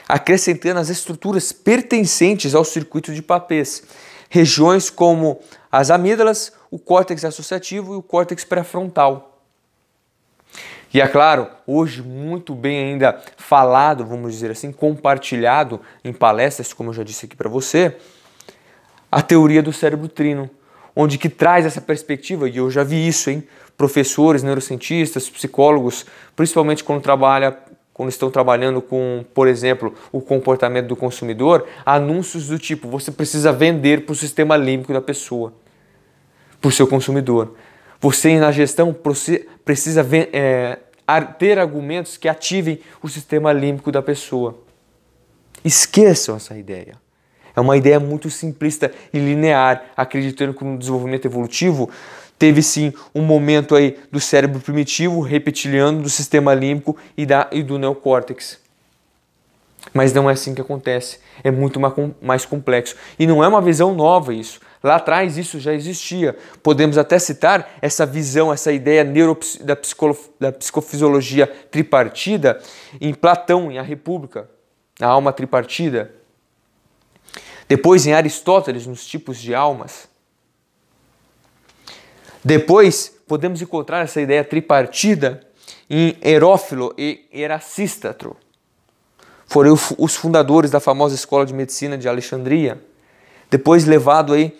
acrescentando as estruturas pertencentes ao circuito de papéis, regiões como as amígdalas, o córtex associativo e o córtex pré-frontal. E é claro, hoje muito bem ainda falado, vamos dizer assim, compartilhado em palestras, como eu já disse aqui para você, a teoria do cérebro trino, onde que traz essa perspectiva, e eu já vi isso, hein? Professores, neurocientistas, psicólogos, principalmente quando trabalha quando estão trabalhando com, por exemplo, o comportamento do consumidor, anúncios do tipo: você precisa vender para o sistema límbico da pessoa, para o seu consumidor. Você, na gestão, precisa é, ter argumentos que ativem o sistema límbico da pessoa. Esqueçam essa ideia. É uma ideia muito simplista e linear, acreditando que no desenvolvimento evolutivo teve sim um momento aí do cérebro primitivo reptiliano, do sistema límbico e, da, e do neocórtex. Mas não é assim que acontece, é muito mais complexo. E não é uma visão nova isso. Lá atrás isso já existia. Podemos até citar essa visão, essa ideia da, da psicofisiologia tripartida em Platão, em A República, a alma tripartida. Depois em Aristóteles, nos tipos de almas. Depois podemos encontrar essa ideia tripartida em Herófilo e Erasístatro. Foram os fundadores da famosa escola de medicina de Alexandria. Depois levado aí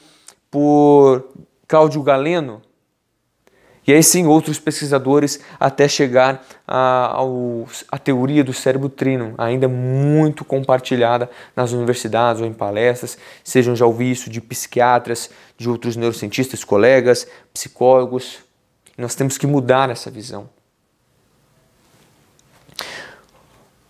por Cláudio Galeno, e aí sim outros pesquisadores até chegar à a, teoria do cérebro trino, ainda muito compartilhada nas universidades ou em palestras, sejam já ouvi isso de psiquiatras, de outros neurocientistas, colegas, psicólogos. Nós temos que mudar essa visão.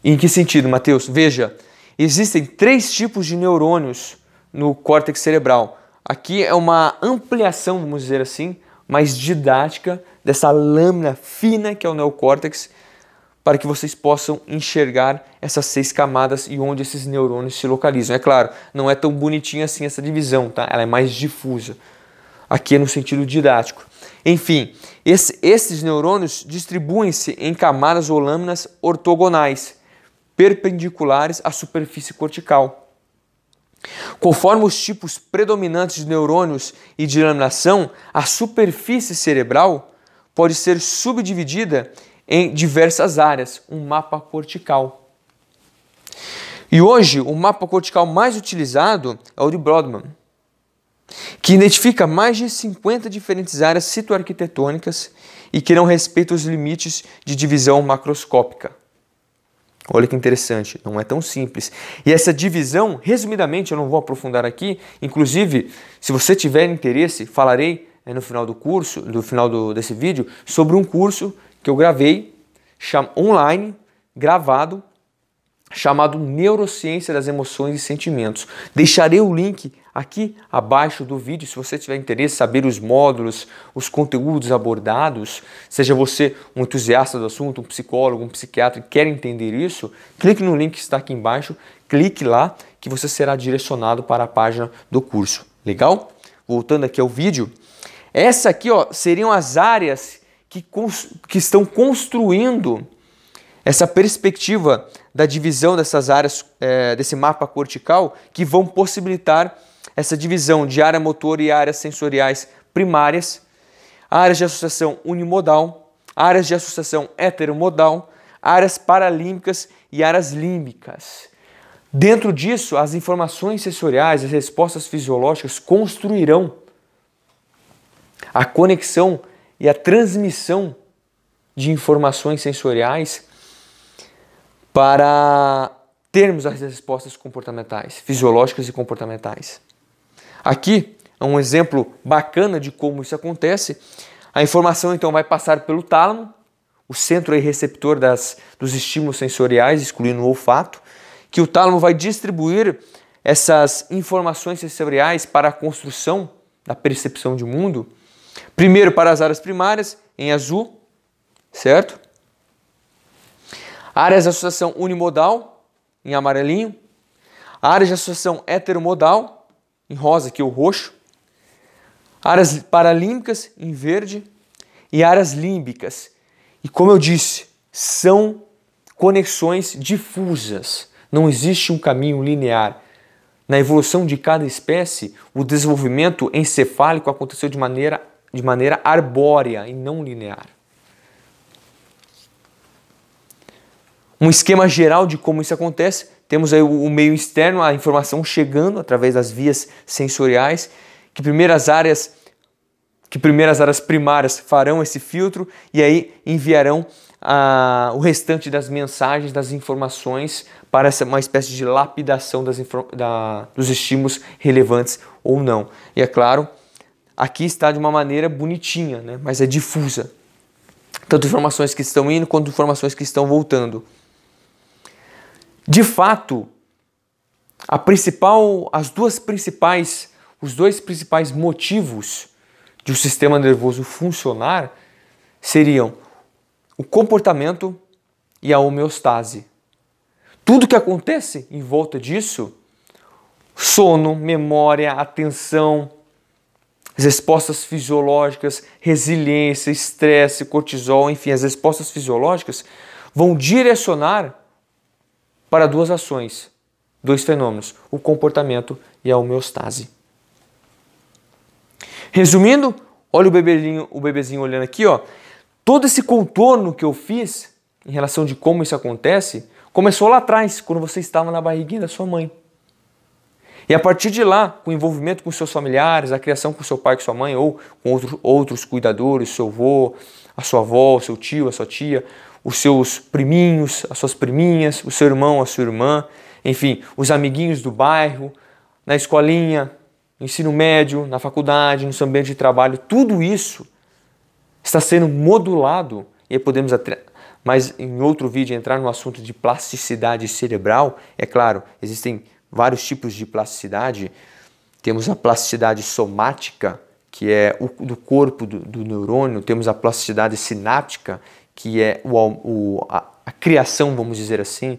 Em que sentido, Mateus? Veja, existem três tipos de neurônios no córtex cerebral Aqui é uma ampliação, vamos dizer assim, mais didática dessa lâmina fina que é o neocórtex, para que vocês possam enxergar essas seis camadas e onde esses neurônios se localizam. É claro, não é tão bonitinha assim essa divisão, tá? Ela é mais difusa. Aqui é no sentido didático. Enfim, esse, esses neurônios distribuem-se em camadas ou lâminas ortogonais, perpendiculares à superfície cortical. Conforme os tipos predominantes de neurônios e de laminação, a superfície cerebral pode ser subdividida em diversas áreas, um mapa cortical. E hoje, o mapa cortical mais utilizado é o de Brodmann, que identifica mais de 50 diferentes áreas citoarquitetônicas e que não respeita os limites de divisão macroscópica. Olha que interessante, não é tão simples. E essa divisão, resumidamente, eu não vou aprofundar aqui, inclusive, se você tiver interesse, falarei né, no final do curso, no final do, desse vídeo, sobre um curso que eu gravei online, gravado, chamado Neurociência das Emoções e Sentimentos. Deixarei o link aqui abaixo do vídeo se você tiver interesse saber os módulos, os conteúdos abordados, seja você um entusiasta do assunto, um psicólogo, um psiquiatra que quer entender isso, clique no link que está aqui embaixo, clique lá que você será direcionado para a página do curso. Legal? Voltando aqui ao vídeo, essa aqui ó, seriam as áreas que, que estão construindo essa perspectiva da divisão dessas áreas, é, desse mapa cortical, que vão possibilitar essa divisão de área motor e áreas sensoriais primárias, áreas de associação unimodal, áreas de associação heteromodal, áreas paralímbicas e áreas límbicas. Dentro disso, as informações sensoriais, as respostas fisiológicas construirão a conexão e a transmissão de informações sensoriais para termos as respostas comportamentais, fisiológicas e comportamentais. Aqui é um exemplo bacana de como isso acontece. A informação então vai passar pelo tálamo, o centro receptor das, dos estímulos sensoriais, excluindo o olfato, que o tálamo vai distribuir essas informações sensoriais para a construção da percepção de mundo. Primeiro para as áreas primárias, em azul, certo? Áreas de associação unimodal, em amarelinho. Áreas de associação heteromodal, em rosa, aqui o roxo. Áreas paralímbicas, em verde. E áreas límbicas. E como eu disse, são conexões difusas. Não existe um caminho linear. Na evolução de cada espécie, o desenvolvimento encefálico aconteceu de maneira, de maneira arbórea e não linear. um esquema geral de como isso acontece. Temos aí o meio externo, a informação chegando através das vias sensoriais, que primeiras áreas que primeiras áreas primárias farão esse filtro e aí enviarão ah, o restante das mensagens, das informações para essa, uma espécie de lapidação das, da, dos estímulos relevantes ou não. E é claro, aqui está de uma maneira bonitinha, né? mas é difusa. Tanto informações que estão indo quanto informações que estão voltando. De fato, a principal, as duas principais, os dois principais motivos de o um sistema nervoso funcionar seriam o comportamento e a homeostase. Tudo que acontece em volta disso, sono, memória, atenção, as respostas fisiológicas, resiliência, estresse, cortisol, enfim, as respostas fisiológicas vão direcionar para duas ações, dois fenômenos, o comportamento e a homeostase. Resumindo, olha o bebezinho, o bebezinho olhando aqui, ó. Todo esse contorno que eu fiz em relação de como isso acontece, começou lá atrás, quando você estava na barriguinha da sua mãe. E a partir de lá, com o envolvimento com seus familiares, a criação com seu pai, com sua mãe, ou com outro, outros cuidadores, seu avô, a sua avó, seu tio, a sua tia, os seus priminhos, as suas priminhas, o seu irmão, a sua irmã, enfim, os amiguinhos do bairro, na escolinha, no ensino médio, na faculdade, no seu ambiente de trabalho, tudo isso está sendo modulado e podemos mas em outro vídeo entrar no assunto de plasticidade cerebral, é claro, existem vários tipos de plasticidade. Temos a plasticidade somática, que é o, do corpo do, do neurônio, temos a plasticidade sináptica, que é o, o, a, a, criação, vamos dizer assim,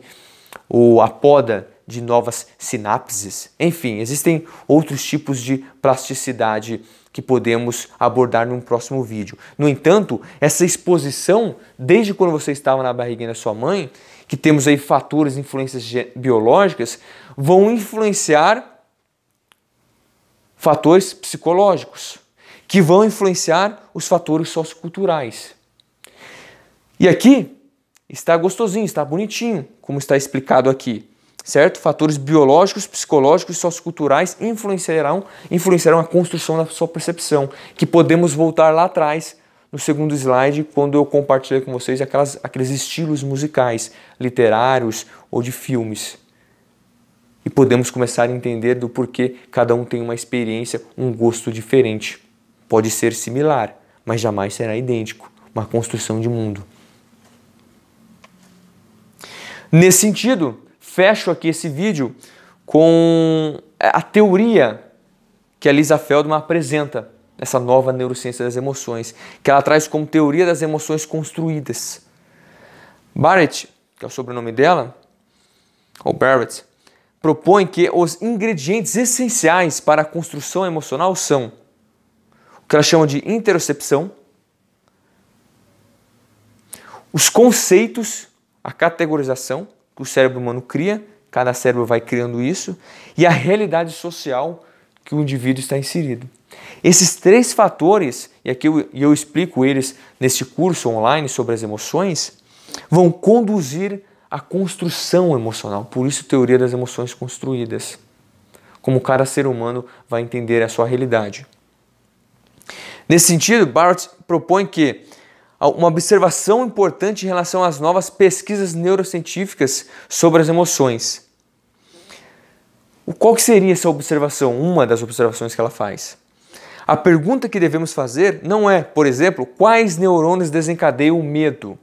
ou a poda de novas sinapses. Enfim, existem outros tipos de plasticidade que podemos abordar num próximo vídeo. No entanto, essa exposição, desde quando você estava na barriguinha da sua mãe, que temos aí fatores, influências biológicas, vão influenciar fatores psicológicos, que vão influenciar os fatores socioculturais. E aqui está gostosinho, está bonitinho, como está explicado aqui, certo? Fatores biológicos, psicológicos e socioculturais influenciarão, influenciarão a construção da sua percepção, que podemos voltar lá atrás no segundo slide, quando eu compartilhei com vocês aquelas, aqueles estilos musicais, literários ou de filmes. E podemos começar a entender do porquê cada um tem uma experiência, um gosto diferente. Pode ser similar, mas jamais será idêntico. Uma construção de mundo. Nesse sentido, fecho aqui esse vídeo com a teoria que a Lisa Feldman apresenta nessa nova neurociência das emoções, que ela traz como teoria das emoções construídas. Barrett, que é o sobrenome dela, ou Barrett, propõe que os ingredientes essenciais para a construção emocional são o que ela chama de interocepção, os conceitos, a categorização que o cérebro humano cria, cada cérebro vai criando isso, e a realidade social que o indivíduo está inserido. Esses três fatores, e aqui eu, eu explico eles nesse curso online sobre as emoções, vão conduzir à construção emocional. Por isso, teoria das emoções construídas. Como cada ser humano vai entender a sua realidade. Nesse sentido, Barrett propõe que uma observação importante em relação às novas pesquisas neurocientíficas sobre as emoções. Qual que seria essa observação? Uma das observações que ela faz. A pergunta que devemos fazer não é, por exemplo, quais neurônios desencadeiam o medo,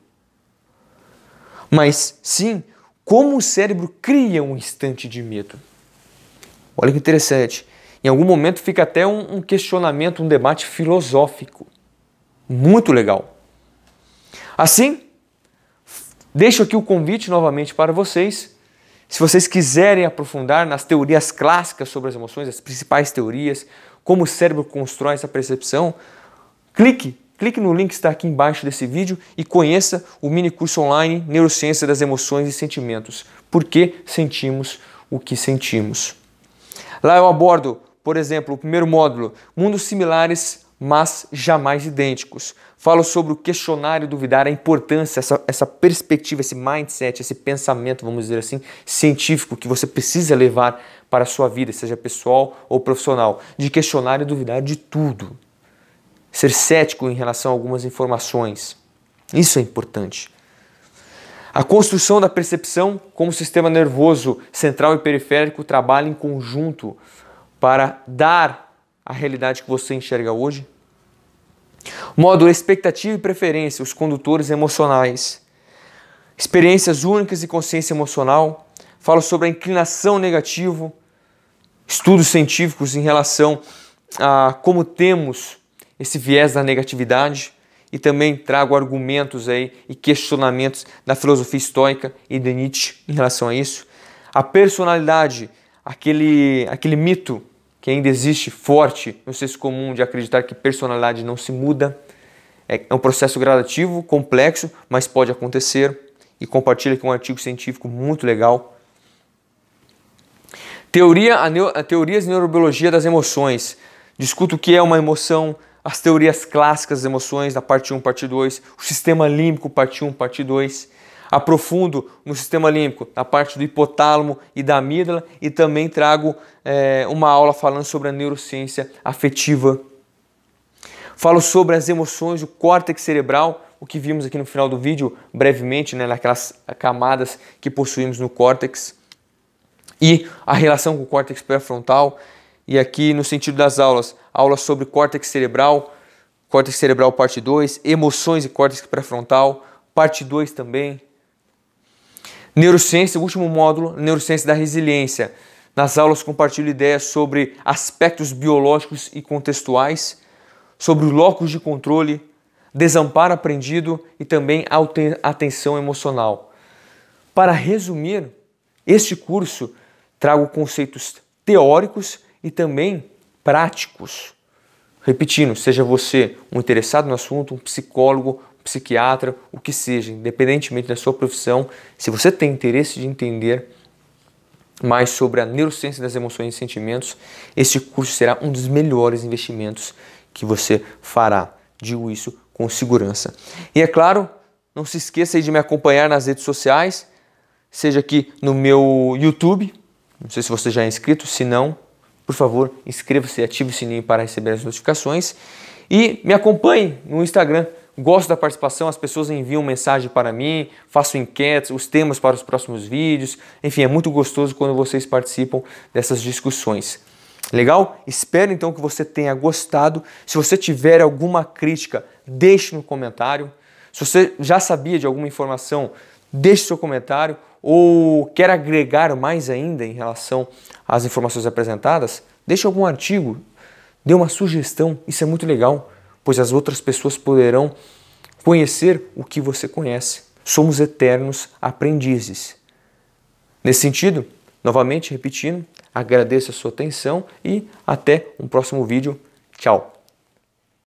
mas sim como o cérebro cria um instante de medo. Olha que interessante. Em algum momento fica até um, questionamento, um debate filosófico. Muito legal. Assim, deixo aqui o convite novamente para vocês. Se vocês quiserem aprofundar nas teorias clássicas sobre as emoções, as principais teorias, como o cérebro constrói essa percepção, clique, clique no link que está aqui embaixo desse vídeo e conheça o mini curso online Neurociência das Emoções e Sentimentos. Por que sentimos o que sentimos? Lá eu abordo, por exemplo, o primeiro módulo, mundos similares mas jamais idênticos. Falo sobre o questionário duvidar, a importância, essa, essa perspectiva, esse mindset, esse pensamento, vamos dizer assim, científico que você precisa levar para a sua vida, seja pessoal ou profissional, de questionar e duvidar de tudo. Ser cético em relação a algumas informações. Isso é importante. A construção da percepção como o sistema nervoso central e periférico trabalham em conjunto para dar a realidade que você enxerga hoje? Módulo expectativa e preferência, os condutores emocionais. Experiências únicas e consciência emocional. Falo sobre a inclinação negativa, estudos científicos em relação a como temos esse viés da negatividade e também trago argumentos aí e questionamentos da filosofia estoica e de Nietzsche em relação a isso. A personalidade, aquele, aquele mito que ainda existe forte no senso comum de acreditar que personalidade não se muda. É, é um processo gradativo, complexo, mas pode acontecer. E compartilha aqui um artigo científico muito legal. Teoria, a, neo, a teorias de neurobiologia das emoções. Discuto o que é uma emoção, as teorias clássicas das emoções, da parte 1, parte 2, o sistema límbico, parte 1, parte 2 aprofundo no sistema límbico, na parte do hipotálamo e da amígdala e também trago é, uma aula falando sobre a neurociência afetiva. Falo sobre as emoções, o córtex cerebral, o que vimos aqui no final do vídeo brevemente, né, naquelas camadas que possuímos no córtex e a relação com o córtex pré-frontal. E aqui no sentido das aulas, aulas sobre córtex cerebral, córtex cerebral parte 2, emoções e córtex pré-frontal, parte 2 também, Neurociência, o último módulo, Neurociência da Resiliência. Nas aulas compartilho ideias sobre aspectos biológicos e contextuais, sobre os locos de controle, desamparo aprendido e também atenção emocional. Para resumir, este curso trago conceitos teóricos e também práticos. Repetindo, seja você um interessado no assunto, um psicólogo, psiquiatra, o que seja, independentemente da sua profissão, se você tem interesse de entender mais sobre a neurociência das emoções e sentimentos, este curso será um dos melhores investimentos que você fará. Digo isso com segurança. E é claro, não se esqueça de me acompanhar nas redes sociais. seja aqui no meu YouTube. Não sei se você já é inscrito, se não, por favor, inscreva-se e ative o sininho para receber as notificações. E me acompanhe no Instagram. Gosto da participação, as pessoas enviam mensagem para mim, faço enquetes, os temas para os próximos vídeos. Enfim, é muito gostoso quando vocês participam dessas discussões. Legal? Espero então que você tenha gostado. Se você tiver alguma crítica, deixe no comentário. Se você já sabia de alguma informação, deixe seu comentário ou quer agregar mais ainda em relação às informações apresentadas, deixe algum artigo, dê uma sugestão, isso é muito legal, pois as outras pessoas poderão conhecer o que você conhece. Somos eternos aprendizes. Nesse sentido, novamente repetindo, agradeço a sua atenção e até um próximo vídeo. Tchau!